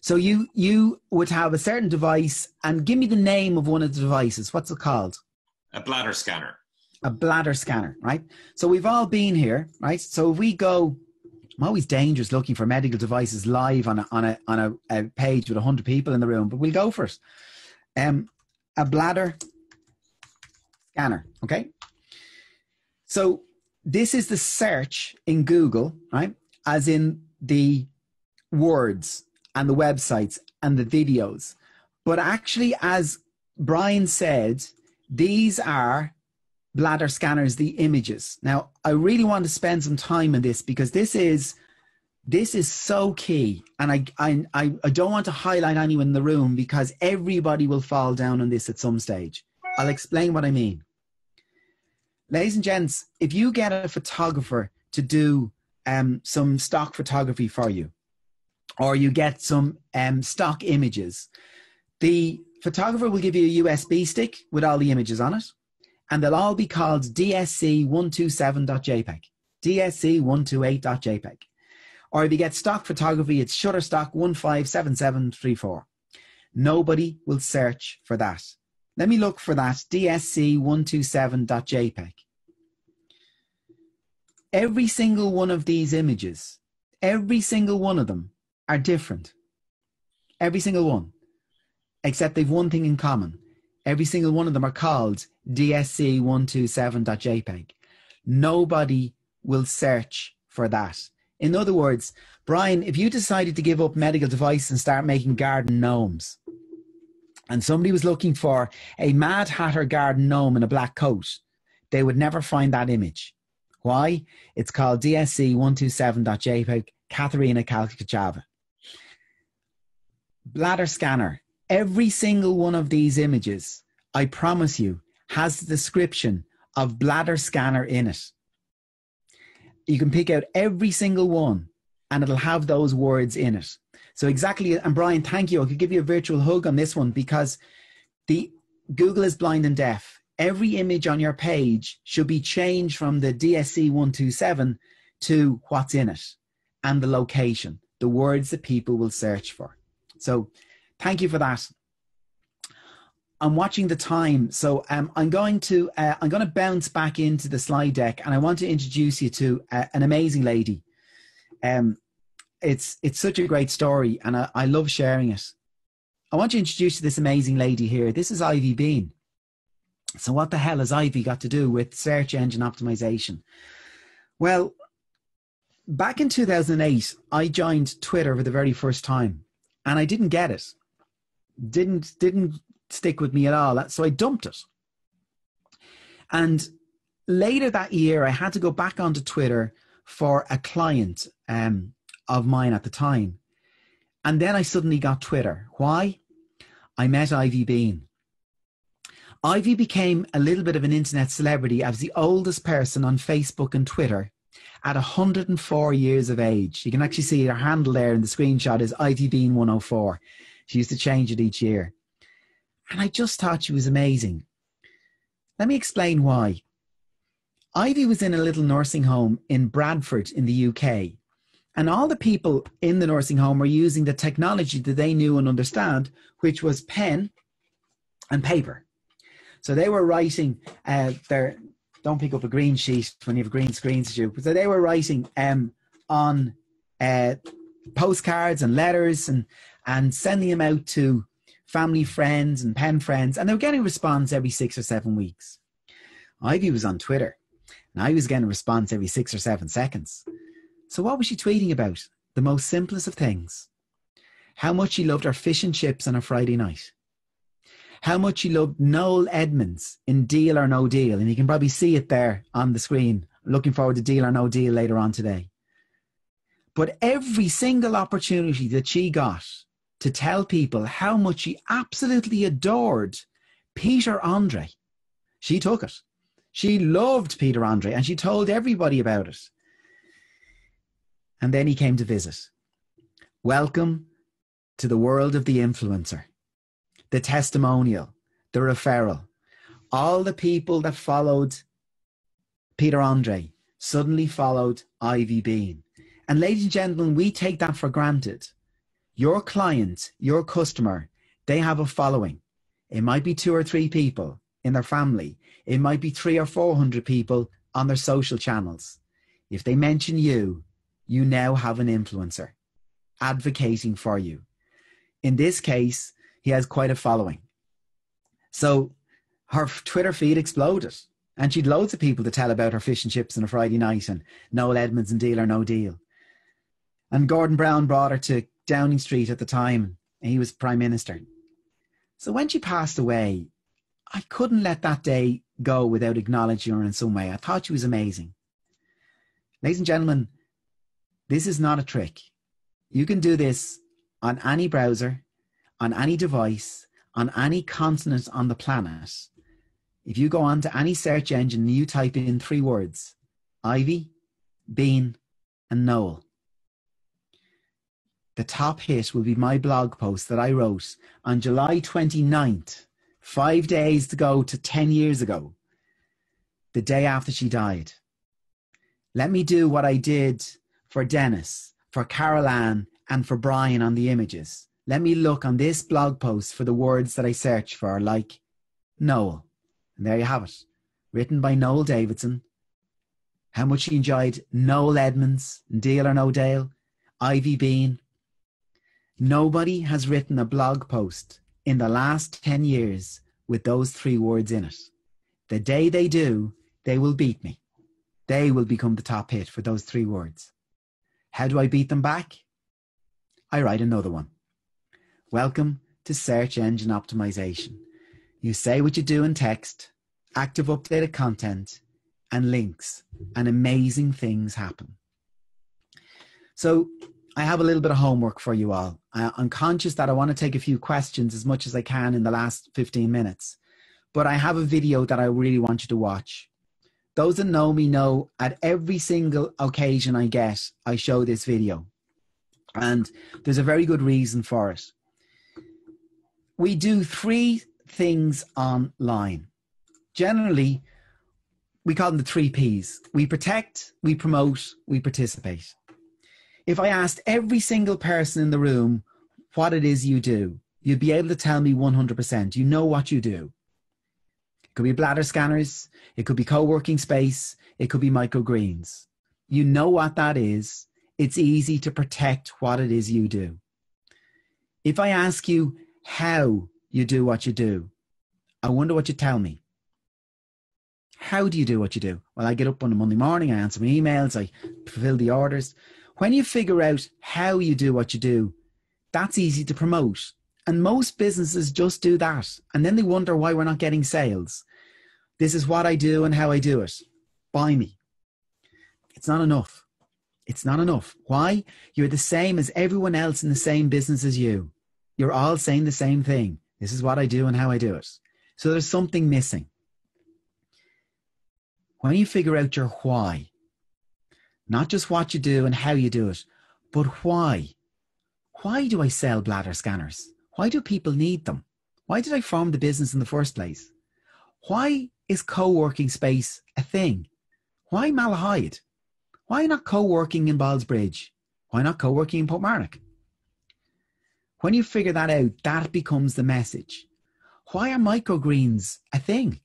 So you you would have a certain device and give me the name of one of the devices. What's it called? A bladder scanner. A bladder scanner, right? So we've all been here, right? So if we go, I'm always dangerous looking for medical devices live on a on a on a, a page with hundred people in the room, but we'll go for it. Um, a bladder scanner, okay? So this is the search in Google, right? As in the words and the websites and the videos. But actually, as Brian said, these are bladder scanners, the images. Now, I really want to spend some time on this because this is this is so key. And I, I, I, don't want to highlight anyone in the room because everybody will fall down on this at some stage. I'll explain what I mean ladies and gents, if you get a photographer to do um, some stock photography for you, or you get some um, stock images, the photographer will give you a USB stick with all the images on it, and they'll all be called DSC127.jpg, DSC128.jpg. Or if you get stock photography, it's Shutterstock 157734. Nobody will search for that. Let me look for that DSC127.jpg. Every single one of these images, every single one of them are different. Every single one. Except they've one thing in common. Every single one of them are called DSC127.jpg. Nobody will search for that. In other words, Brian, if you decided to give up medical device and start making garden gnomes, and somebody was looking for a Mad Hatter garden gnome in a black coat, they would never find that image. Why? It's called DSC127.jpg, Katharina Kalkachava. Bladder scanner. Every single one of these images, I promise you, has the description of bladder scanner in it. You can pick out every single one and it'll have those words in it. So exactly, and Brian, thank you. I could give you a virtual hug on this one because the Google is blind and deaf. Every image on your page should be changed from the DSC 127 to what's in it and the location, the words that people will search for. So thank you for that. I'm watching the time, so um, I'm going to uh, I'm going to bounce back into the slide deck, and I want to introduce you to uh, an amazing lady. Um, it's it's such a great story, and I, I love sharing it. I want to introduce you to this amazing lady here. This is Ivy Bean. So, what the hell has Ivy got to do with search engine optimization? Well, back in 2008, I joined Twitter for the very first time, and I didn't get it. Didn't didn't stick with me at all. So I dumped it. And later that year, I had to go back onto Twitter for a client um, of mine at the time. And then I suddenly got Twitter. Why? I met Ivy Bean. Ivy became a little bit of an internet celebrity as the oldest person on Facebook and Twitter at 104 years of age. You can actually see her handle there in the screenshot is Ivy Bean 104. She used to change it each year. And I just thought she was amazing. Let me explain why. Ivy was in a little nursing home in Bradford in the UK. And all the people in the nursing home were using the technology that they knew and understand, which was pen and paper. So they were writing uh, their, don't pick up a green sheet when you have a green screen to do. So they were writing um, on uh, postcards and letters and, and sending them out to family friends and pen friends, and they were getting a response every six or seven weeks. Ivy was on Twitter, and I was getting a response every six or seven seconds. So what was she tweeting about? The most simplest of things. How much she loved her fish and chips on a Friday night. How much he loved Noel Edmonds in Deal or No Deal. And you can probably see it there on the screen. Looking forward to Deal or No Deal later on today. But every single opportunity that she got to tell people how much she absolutely adored Peter Andre. She took it. She loved Peter Andre and she told everybody about it. And then he came to visit. Welcome to the world of the influencer, the testimonial, the referral. All the people that followed Peter Andre suddenly followed Ivy Bean. And ladies and gentlemen, we take that for granted your client, your customer, they have a following. It might be two or three people in their family. It might be three or 400 people on their social channels. If they mention you, you now have an influencer advocating for you. In this case, has quite a following. So her Twitter feed exploded. And she'd loads of people to tell about her fish and chips on a Friday night and Noel Edmonds and Deal or No Deal. And Gordon Brown brought her to Downing Street at the time, and he was Prime Minister. So when she passed away, I couldn't let that day go without acknowledging her in some way. I thought she was amazing. Ladies and gentlemen, this is not a trick. You can do this on any browser, on any device, on any continent on the planet. If you go on to any search engine and you type in three words Ivy, Bean, and Noel, the top hit will be my blog post that I wrote on July 29th, five days to go to 10 years ago, the day after she died. Let me do what I did for Dennis, for Carol Ann, and for Brian on the images. Let me look on this blog post for the words that I search for, like Noel. And there you have it, written by Noel Davidson. How much he enjoyed Noel Edmonds, Deal or No Deal, Ivy Bean, Nobody has written a blog post in the last 10 years with those three words in it. The day they do, they will beat me. They will become the top hit for those three words. How do I beat them back? I write another one. Welcome to search engine optimization. You say what you do in text, active updated content, and links, and amazing things happen. So, I have a little bit of homework for you all. I, am conscious that I want to take a few questions as much as I can in the last 15 minutes, but I have a video that I really want you to watch. Those that know me know at every single occasion I get, I show this video. And there's a very good reason for it. We do three things online. Generally, we call them the three P's we protect, we promote, we participate. If I asked every single person in the room what it is you do, you'd be able to tell me 100%. You know what you do. It could be bladder scanners, it could be co working space, it could be microgreens. You know what that is. It's easy to protect what it is you do. If I ask you how you do what you do, I wonder what you tell me. How do you do what you do? Well, I get up on a Monday morning, I answer my emails, I fulfill the orders. When you figure out how you do what you do, that's easy to promote. And most businesses just do that. And then they wonder why we're not getting sales. This is what I do and how I do it. Buy me. It's not enough. It's not enough. Why? You're the same as everyone else in the same business as you. You're all saying the same thing. This is what I do and how I do it. So there's something missing. When you figure out your why, not just what you do and how you do it, but why. Why do I sell bladder scanners? Why do people need them? Why did I form the business in the first place? Why is co working space a thing? Why Malahide? Why not co working in Ballsbridge? Why not co working in Portmarnock? When you figure that out, that becomes the message. Why are microgreens a thing?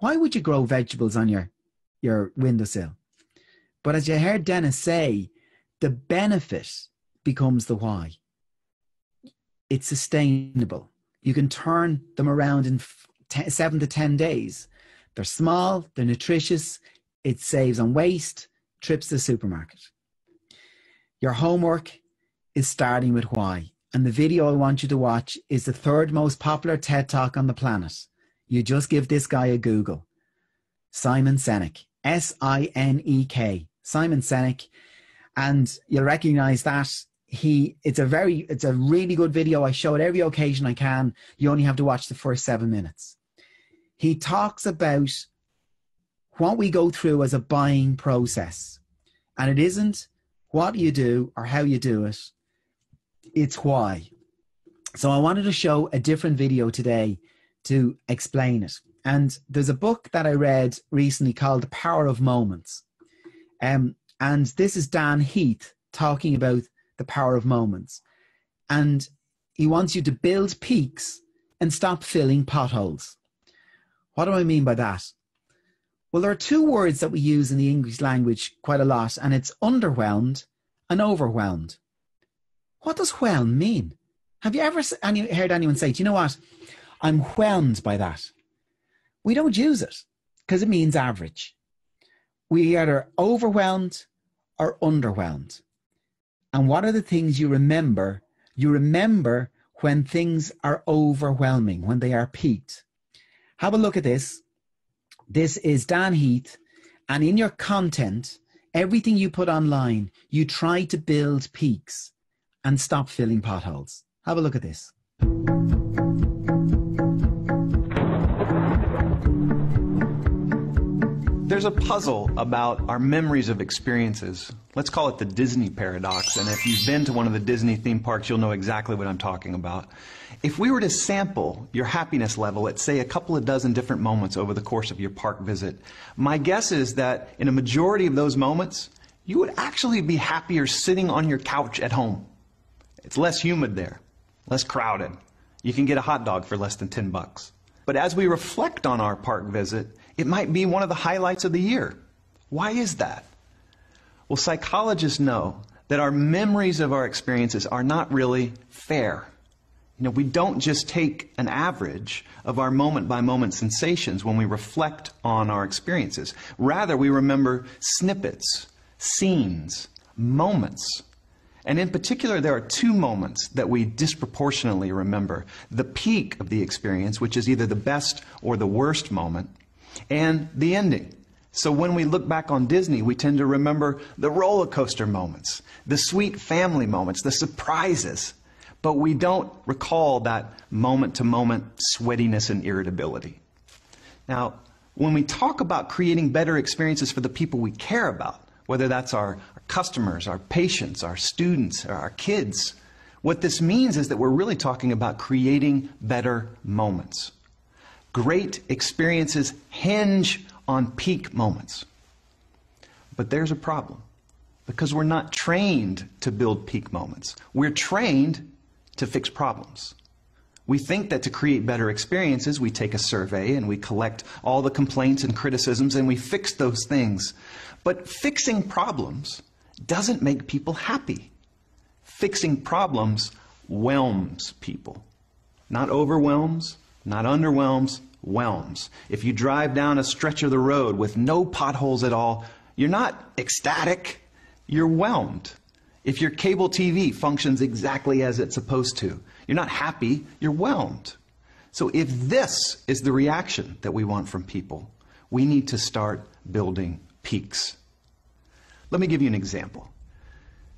Why would you grow vegetables on your, your windowsill? But as you heard Dennis say, the benefit becomes the why. It's sustainable. You can turn them around in ten, seven to 10 days. They're small, they're nutritious, it saves on waste, trips to the supermarket. Your homework is starting with why. And the video I want you to watch is the third most popular TED talk on the planet. You just give this guy a Google. Simon Sinek, S I N E K, Simon Sinek. And you'll recognize that he it's a very it's a really good video. I show it every occasion i can. You only have to watch the first seven minutes. He talks about what we go through as a buying process. And it isn't what you do or how you do it it's why so i wanted to show a different video today to explain it and there's a book that i read recently called the power of moments um, and this is dan heath talking about the power of moments. And he wants you to build peaks and stop filling potholes. What do I mean by that? Well, there are two words that we use in the English language quite a lot, and it's underwhelmed and overwhelmed. What does whelm mean? Have you ever heard anyone say, Do you know what? I'm whelmed by that? We don't use it because it means average. We either overwhelmed or underwhelmed. And what are the things you remember? You remember when things are overwhelming, when they are peaked. Have a look at this. This is Dan Heath. And in your content, everything you put online, you try to build peaks and stop filling potholes. Have a look at this. There's a puzzle about our memories of experiences. Let's call it the Disney paradox. And if you've been to one of the Disney theme parks, you'll know exactly what I'm talking about. If we were to sample your happiness level at, say, a couple of dozen different moments over the course of your park visit, my guess is that in a majority of those moments, you would actually be happier sitting on your couch at home. It's less humid there, less crowded. You can get a hot dog for less than 10 bucks. But as we reflect on our park visit, it might be one of the highlights of the year. Why is that? Well, psychologists know that our memories of our experiences are not really fair. You know, we don't just take an average of our moment by moment sensations when we reflect on our experiences. Rather, we remember snippets, scenes, moments. And in particular, there are two moments that we disproportionately remember the peak of the experience, which is either the best or the worst moment, and the ending. So when we look back on Disney, we tend to remember the roller coaster moments, the sweet family moments, the surprises, but we don't recall that moment to moment sweatiness and irritability. Now, when we talk about creating better experiences for the people we care about, whether that's our, customers, our patients, our students, or our kids, what this means is that we're really talking about creating better moments. Great experiences hinge on peak moments. But there's a problem because we're not trained to build peak moments. We're trained to fix problems. We think that to create better experiences, we take a survey and we collect all the complaints and criticisms and we fix those things. But fixing problems doesn't make people happy. Fixing problems whelms people. Not overwhelms, not underwhelms, whelms. If you drive down a stretch of the road with no potholes at all, you're not ecstatic, you're whelmed. If your cable TV functions exactly as it's supposed to, you're not happy, you're whelmed. So if this is the reaction that we want from people, we need to start building peaks. Let me give you an example.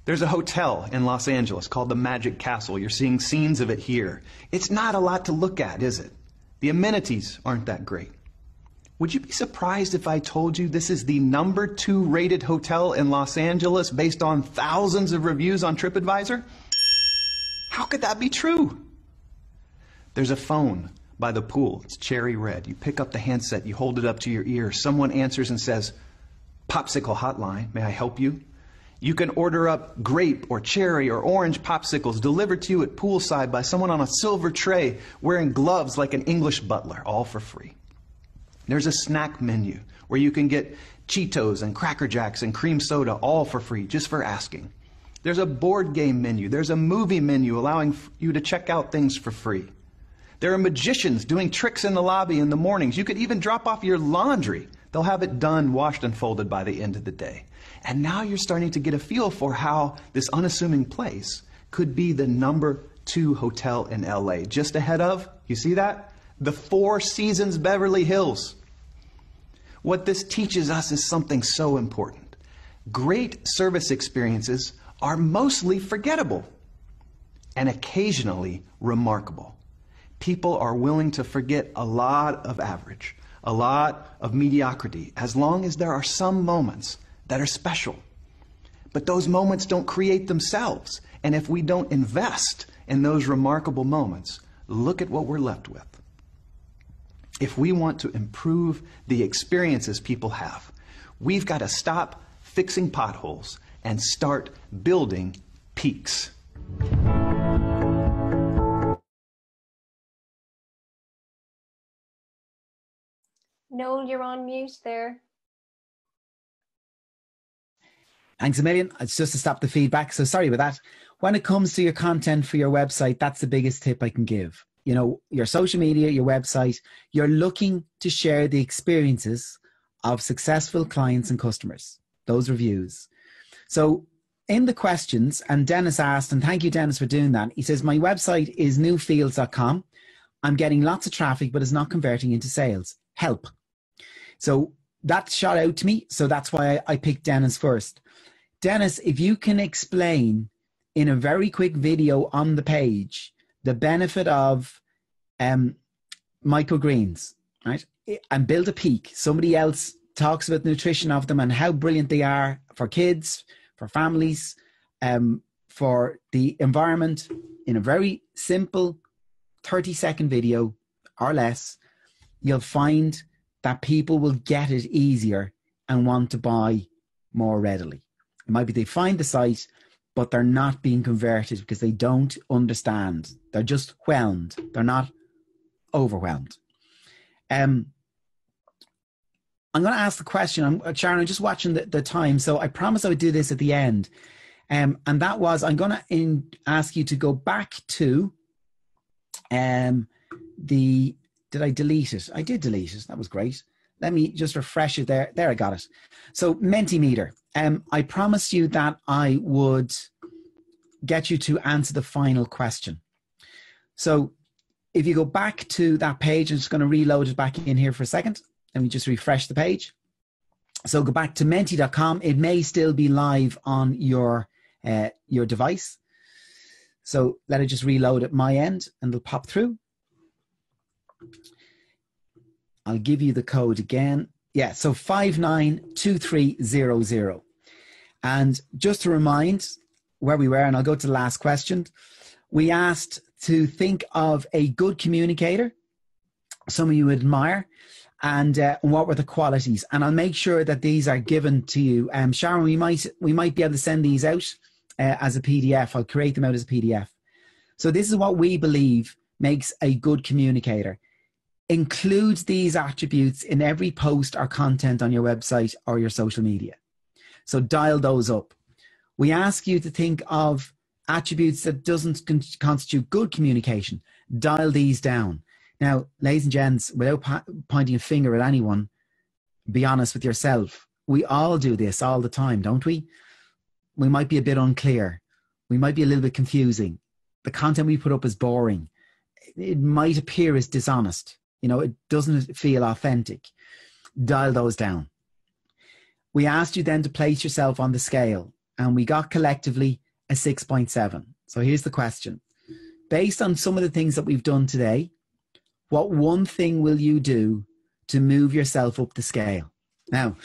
There's a hotel in Los Angeles called the Magic Castle. You're seeing scenes of it here. It's not a lot to look at, is it? The amenities aren't that great. Would you be surprised if I told you this is the number two rated hotel in Los Angeles based on thousands of reviews on TripAdvisor? How could that be true? There's a phone by the pool. It's cherry red. You pick up the handset, you hold it up to your ear. Someone answers and says, Popsicle hotline, may I help you? You can order up grape or cherry or orange popsicles delivered to you at poolside by someone on a silver tray wearing gloves like an English butler, all for free. There's a snack menu where you can get Cheetos and Cracker Jacks and cream soda all for free just for asking. There's a board game menu. There's a movie menu allowing you to check out things for free. There are magicians doing tricks in the lobby in the mornings. You could even drop off your laundry. They'll have it done, washed, and folded by the end of the day. And now you're starting to get a feel for how this unassuming place could be the number two hotel in LA, just ahead of, you see that? The Four Seasons Beverly Hills. What this teaches us is something so important. Great service experiences are mostly forgettable and occasionally remarkable. People are willing to forget a lot of average, a lot of mediocrity, as long as there are some moments that are special. But those moments don't create themselves. And if we don't invest in those remarkable moments, look at what we're left with if we want to improve the experiences people have, we've got to stop fixing potholes and start building peaks. Noel, you're on mute there. Thanks a million. It's just to stop the feedback. So sorry about that. When it comes to your content for your website, that's the biggest tip I can give you know your social media your website you're looking to share the experiences of successful clients and customers those reviews so in the questions and dennis asked and thank you dennis for doing that he says my website is newfields.com i'm getting lots of traffic but it's not converting into sales help so that shot out to me so that's why i picked dennis first dennis if you can explain in a very quick video on the page the benefit of um, microgreens, right? And build a peak. Somebody else talks about nutrition of them and how brilliant they are for kids, for families, um, for the environment in a very simple 30 second video or less. You'll find that people will get it easier and want to buy more readily. It might be they find the site but they're not being converted because they don't understand. They're just whelmed. They're not overwhelmed. Um, I'm going to ask the question. I'm, uh, Sharon, I'm just watching the, the time, so I promise I would do this at the end. Um, and that was I'm going to ask you to go back to um, the. Did I delete it? I did delete it. That was great. Let me just refresh it there. There, I got it. So Mentimeter. Um, I promised you that I would get you to answer the final question. So if you go back to that page, I'm just going to reload it back in here for a second. Let me just refresh the page. So go back to menti.com. It may still be live on your uh, your device. So let it just reload at my end and it'll pop through. I'll give you the code again. Yeah, so 592300. And just to remind where we were, and I'll go to the last question, we asked to think of a good communicator, someone you admire, and uh, what were the qualities. And I'll make sure that these are given to you. Um, Sharon, we might we might be able to send these out uh, as a PDF. I'll create them out as a PDF. So this is what we believe makes a good communicator. Includes these attributes in every post or content on your website or your social media. So dial those up. We ask you to think of attributes that doesn't con- constitute good communication. Dial these down. Now, ladies and gents, without po- pointing a finger at anyone, be honest with yourself. We all do this all the time, don't we? We might be a bit unclear. We might be a little bit confusing the content we put up is boring. It might appear as dishonest. You know, it doesn't feel authentic. Dial those down. We asked you then to place yourself on the scale, and we got collectively a 6.7. So here's the question Based on some of the things that we've done today, what one thing will you do to move yourself up the scale? Now,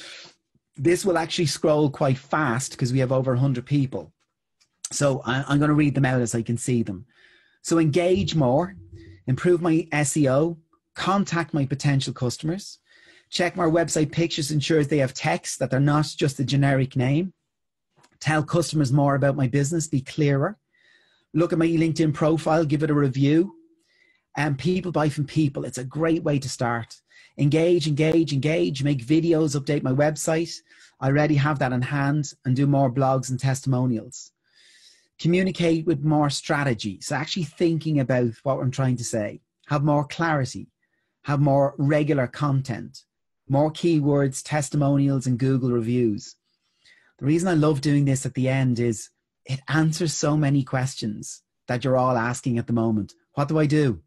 this will actually scroll quite fast because we have over 100 people. So I'm going to read them out as I can see them. So engage more, improve my SEO, contact my potential customers, check my website pictures ensures they have text that they're not just a generic name, tell customers more about my business, be clearer, look at my LinkedIn profile, give it a review, and people buy from people. It's a great way to start. Engage, engage, engage, make videos, update my website. I already have that in hand and do more blogs and testimonials communicate with more strategy. So, actually thinking about what I'm trying to say, have more clarity, have more regular content, more keywords, testimonials, and Google reviews. The reason I love doing this at the end is it answers so many questions that you're all asking at the moment. What do I do?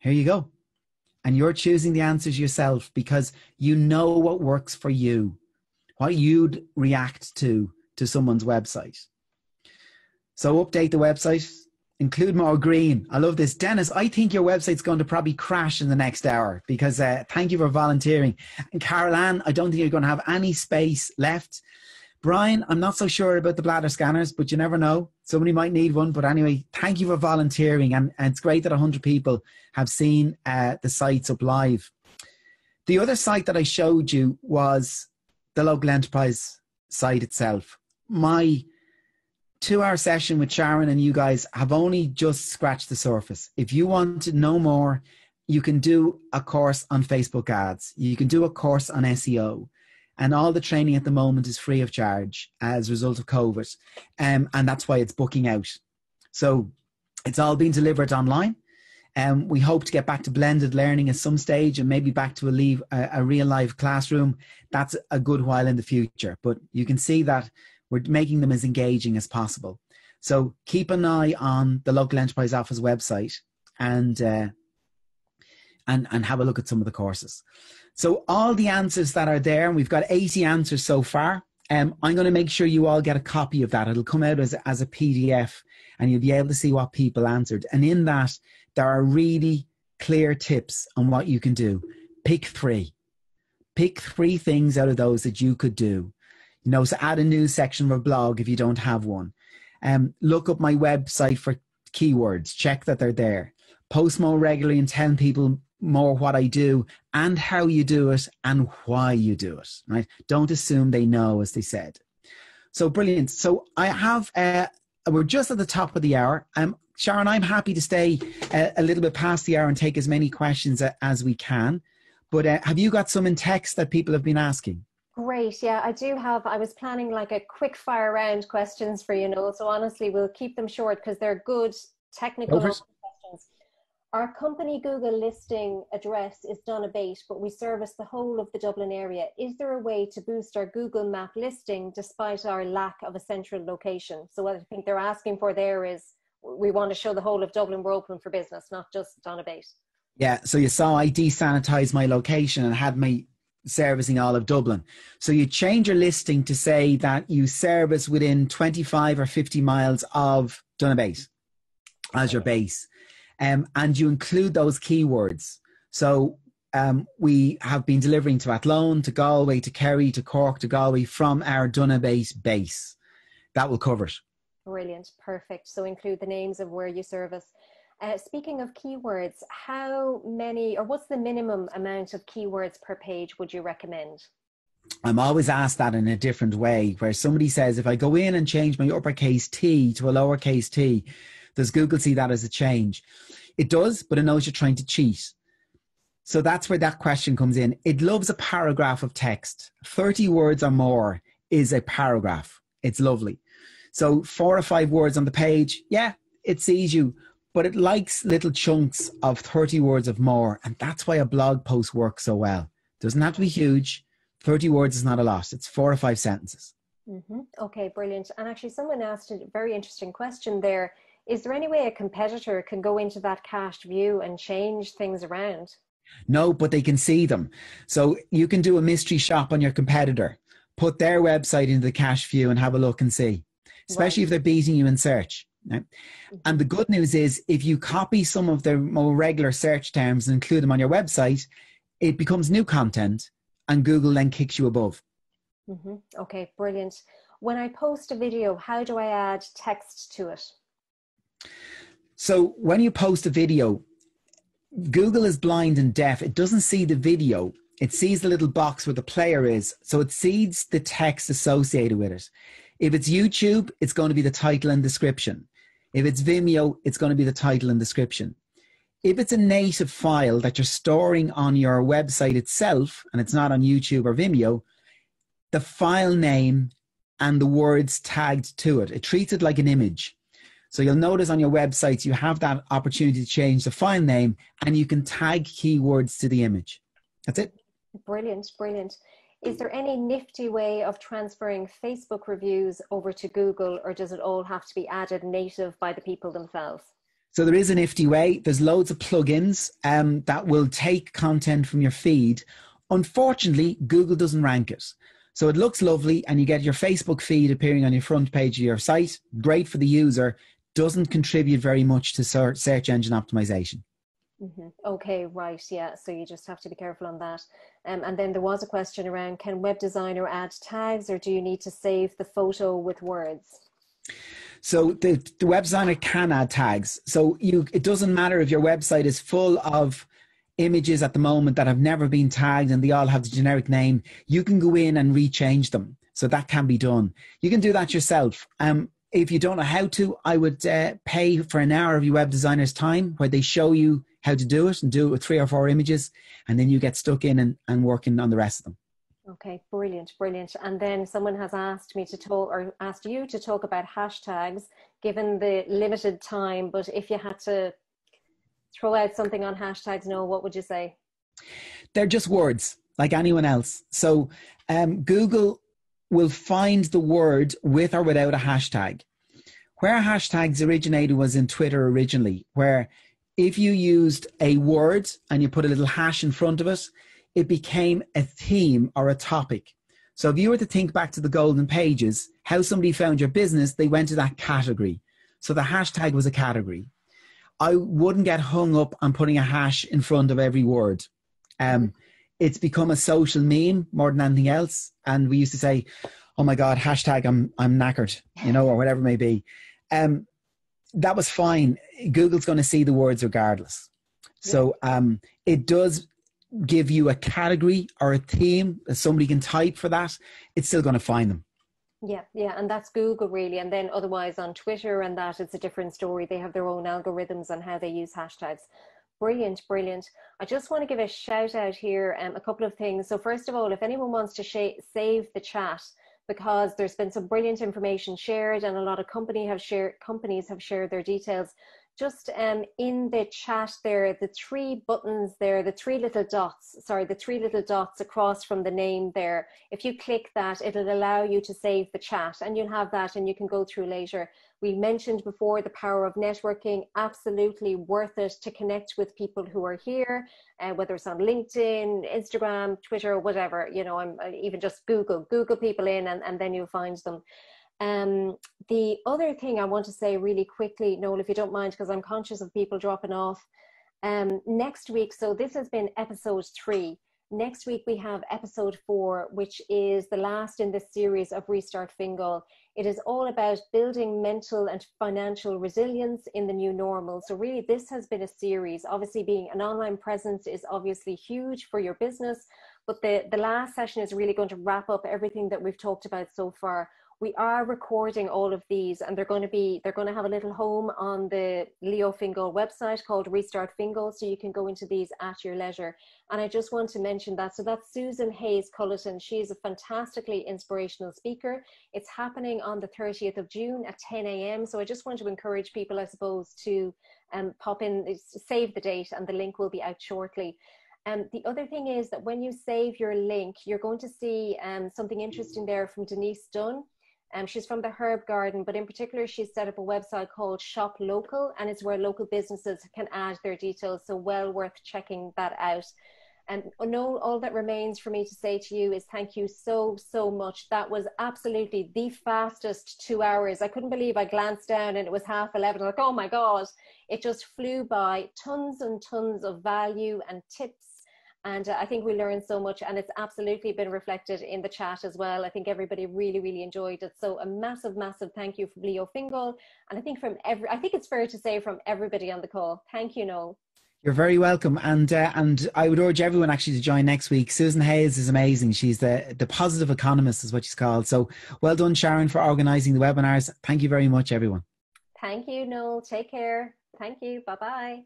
Here you go. And you're choosing the answers yourself because you know what works for you, what you'd react to to someone's website. So update the website, include more green. I love this. Dennis, I think your website's going to probably crash in the next hour because uh, thank you for volunteering. And Carol Ann, I don't think you're going to have any space left. Brian, I'm not so sure about the bladder scanners, but you never know. Somebody might need one. But anyway, thank you for volunteering. And, and it's great that 100 people have seen uh, the sites up live. The other site that I showed you was the local enterprise site itself. My two hour session with Sharon and you guys have only just scratched the surface. If you want to know more, you can do a course on Facebook ads, you can do a course on SEO. And all the training at the moment is free of charge as a result of COVID. Um, and that's why it's booking out. So it's all being delivered online. And um, we hope to get back to blended learning at some stage and maybe back to a, leave, a, a real live classroom. That's a good while in the future. But you can see that we're making them as engaging as possible. So keep an eye on the local enterprise office website and uh, and and have a look at some of the courses. So all the answers that are there, and we've got 80 answers so far. Um, I'm going to make sure you all get a copy of that. It'll come out as, as a PDF and you'll be able to see what people answered. And in that, there are really clear tips on what you can do. Pick three. Pick three things out of those that you could do. You know, so add a news section of a blog if you don't have one. Um, look up my website for keywords, check that they're there. Post more regularly and tell people more what I do and how you do it and why you do it. Right? Don't assume they know, as they said. So brilliant. So I have. Uh, we're just at the top of the hour. Um, Sharon, I'm happy to stay a, uh, a little bit past the hour and take as many questions as we can. But uh, have you got some in text that people have been asking? Great. Yeah, I do have. I was planning like a quick fire round questions for you, know. So honestly, we'll keep them short because they're good technical questions. our company Google listing address is Donabate, but we service the whole of the Dublin area. Is there a way to boost our Google map listing despite our lack of a central location? So what I think they're asking for there is we want to show the whole of Dublin we're open for business, not just Donabate. Yeah, so you saw I desanitized my location and had my servicing all of Dublin. So you change your listing to say that you service within 25 or 50 miles of Donabate as your base um, and you include those keywords. So um, we have been delivering to Athlone, to Galway, to Kerry, to Cork, to Galway from our Donabate base. That will cover it. Brilliant, perfect. So include the names of where you service. Uh, speaking of keywords, how many or what's the minimum amount of keywords per page would you recommend? I'm always asked that in a different way, where somebody says, if I go in and change my uppercase T to a lowercase t, does Google see that as a change? It does, but it knows you're trying to cheat. So that's where that question comes in. It loves a paragraph of text. 30 words or more is a paragraph. It's lovely. So four or five words on the page, yeah, it sees you, but it likes little chunks of 30 words of more. And that's why a blog post works so well. Doesn't have to be huge. 30 words is not a lot. It's four or five sentences. Mm-hmm. Okay, brilliant. And actually, someone asked a very interesting question there is there any way a competitor can go into that cached view and change things around? No, but they can see them. So you can do a mystery shop on your competitor, put their website into the cache view and have a look and see, especially right. if they're beating you in search. Right? Mm-hmm. And the good news is if you copy some of the more regular search terms and include them on your website, it becomes new content and Google then kicks you above. Mm-hmm. Okay, brilliant. When I post a video, how do I add text to it? So when you post a video, Google is blind and deaf. It doesn't see the video. It sees the little box where the player is. So it sees the text associated with it. If it's YouTube, it's going to be the title and description. If it's Vimeo, it's going to be the title and description. If it's a native file that you're storing on your website itself and it's not on YouTube or Vimeo, the file name and the words tagged to it. It treats it like an image. So you'll notice on your websites, you have that opportunity to change the file name and you can tag keywords to the image. That's it. Brilliant, brilliant. Is there any nifty way of transferring Facebook reviews over to Google or does it all have to be added native by the people themselves? So there is a nifty way. There's loads of plugins um, that will take content from your feed. Unfortunately, Google doesn't rank it. So it looks lovely and you get your Facebook feed appearing on your front page of your site. Great for the user doesn't contribute very much to search engine optimization. Mm-hmm. Okay, right, yeah. So you just have to be careful on that. Um, and then there was a question around: Can Web Designer add tags, or do you need to save the photo with words? So the, the web designer can add tags. So you, it doesn't matter if your website is full of images at the moment that have never been tagged and they all have the generic name. You can go in and rechange them. So that can be done. You can do that yourself. Um, if you don't know how to, I would uh, pay for an hour of your web designer's time where they show you how to do it and do it with three or four images, and then you get stuck in and, and working on the rest of them. Okay, brilliant, brilliant. And then someone has asked me to talk or asked you to talk about hashtags given the limited time, but if you had to throw out something on hashtags, no, what would you say? They're just words like anyone else. So um, Google will find the word with or without a hashtag. Where hashtags originated was in Twitter originally, where if you used a word and you put a little hash in front of it, it became a theme or a topic. So if you were to think back to the golden pages, how somebody found your business, they went to that category. So the hashtag was a category. I wouldn't get hung up on putting a hash in front of every word. Um, it's become a social meme more than anything else. And we used to say, "Oh my God, hashtag I'm I'm knackered," you know, or whatever it may be. Um, that was fine. Google's going to see the words regardless. So um, it does give you a category or a theme that somebody can type for that. It's still going to find them. Yeah, yeah, and that's Google really. And then otherwise on Twitter and that, it's a different story. They have their own algorithms on how they use hashtags. Brilliant, brilliant. I just want to give a shout out here, um, a couple of things. So first of all, if anyone wants to sh- save the chat, because there's been some brilliant information shared and a lot of company have shared companies have shared their details just um, in the chat there, the three buttons there, the three little dots, sorry, the three little dots across from the name there. If you click that, it'll allow you to save the chat and you'll have that and you can go through later. We mentioned before the power of networking, absolutely worth it to connect with people who are here, uh, whether it's on LinkedIn, Instagram, Twitter, whatever, you know, I'm uh, even just Google, Google people in and, and then you'll find them. Um, the other thing I want to say really quickly, Noel, if you don't mind, because I'm conscious of people dropping off. Um, next week, so this has been episode three. Next week, we have episode four, which is the last in this series of Restart Fingal. It is all about building mental and financial resilience in the new normal. So, really, this has been a series. Obviously, being an online presence is obviously huge for your business, but the, the last session is really going to wrap up everything that we've talked about so far we are recording all of these and they're going to be they're going to have a little home on the leo fingal website called restart fingal so you can go into these at your leisure. And i just want to mention that so that's susan hayes culleton. She's a fantastically inspirational speaker. It's happening on the 30th of june at 10 a.m so i just want to encourage people i suppose to um, pop in save the date and the link will be out shortly. Um, the other thing is that when you save your link, you're going to see um, something interesting there from Denise Dunn. Um, she's from the Herb Garden, but in particular, she's set up a website called Shop Local, and it's where local businesses can add their details. So, well worth checking that out. And no, all that remains for me to say to you is thank you so, so much. That was absolutely the fastest two hours. I couldn't believe I glanced down and it was half 11. I'm like, oh my God, it just flew by. Tons and tons of value and tips and uh, I think we learned so much, and it's absolutely been reflected in the chat as well. I think everybody really, really enjoyed it. So a massive, massive thank you from Leo Fingal, and I think from every, I think it's fair to say from everybody on the call. Thank you, Noel. You're very welcome, and uh, and I would urge everyone actually to join next week. Susan Hayes is amazing. She's the the positive economist, is what she's called. So well done, Sharon, for organising the webinars. Thank you very much, everyone. Thank you, Noel. Take care. Thank you. Bye bye.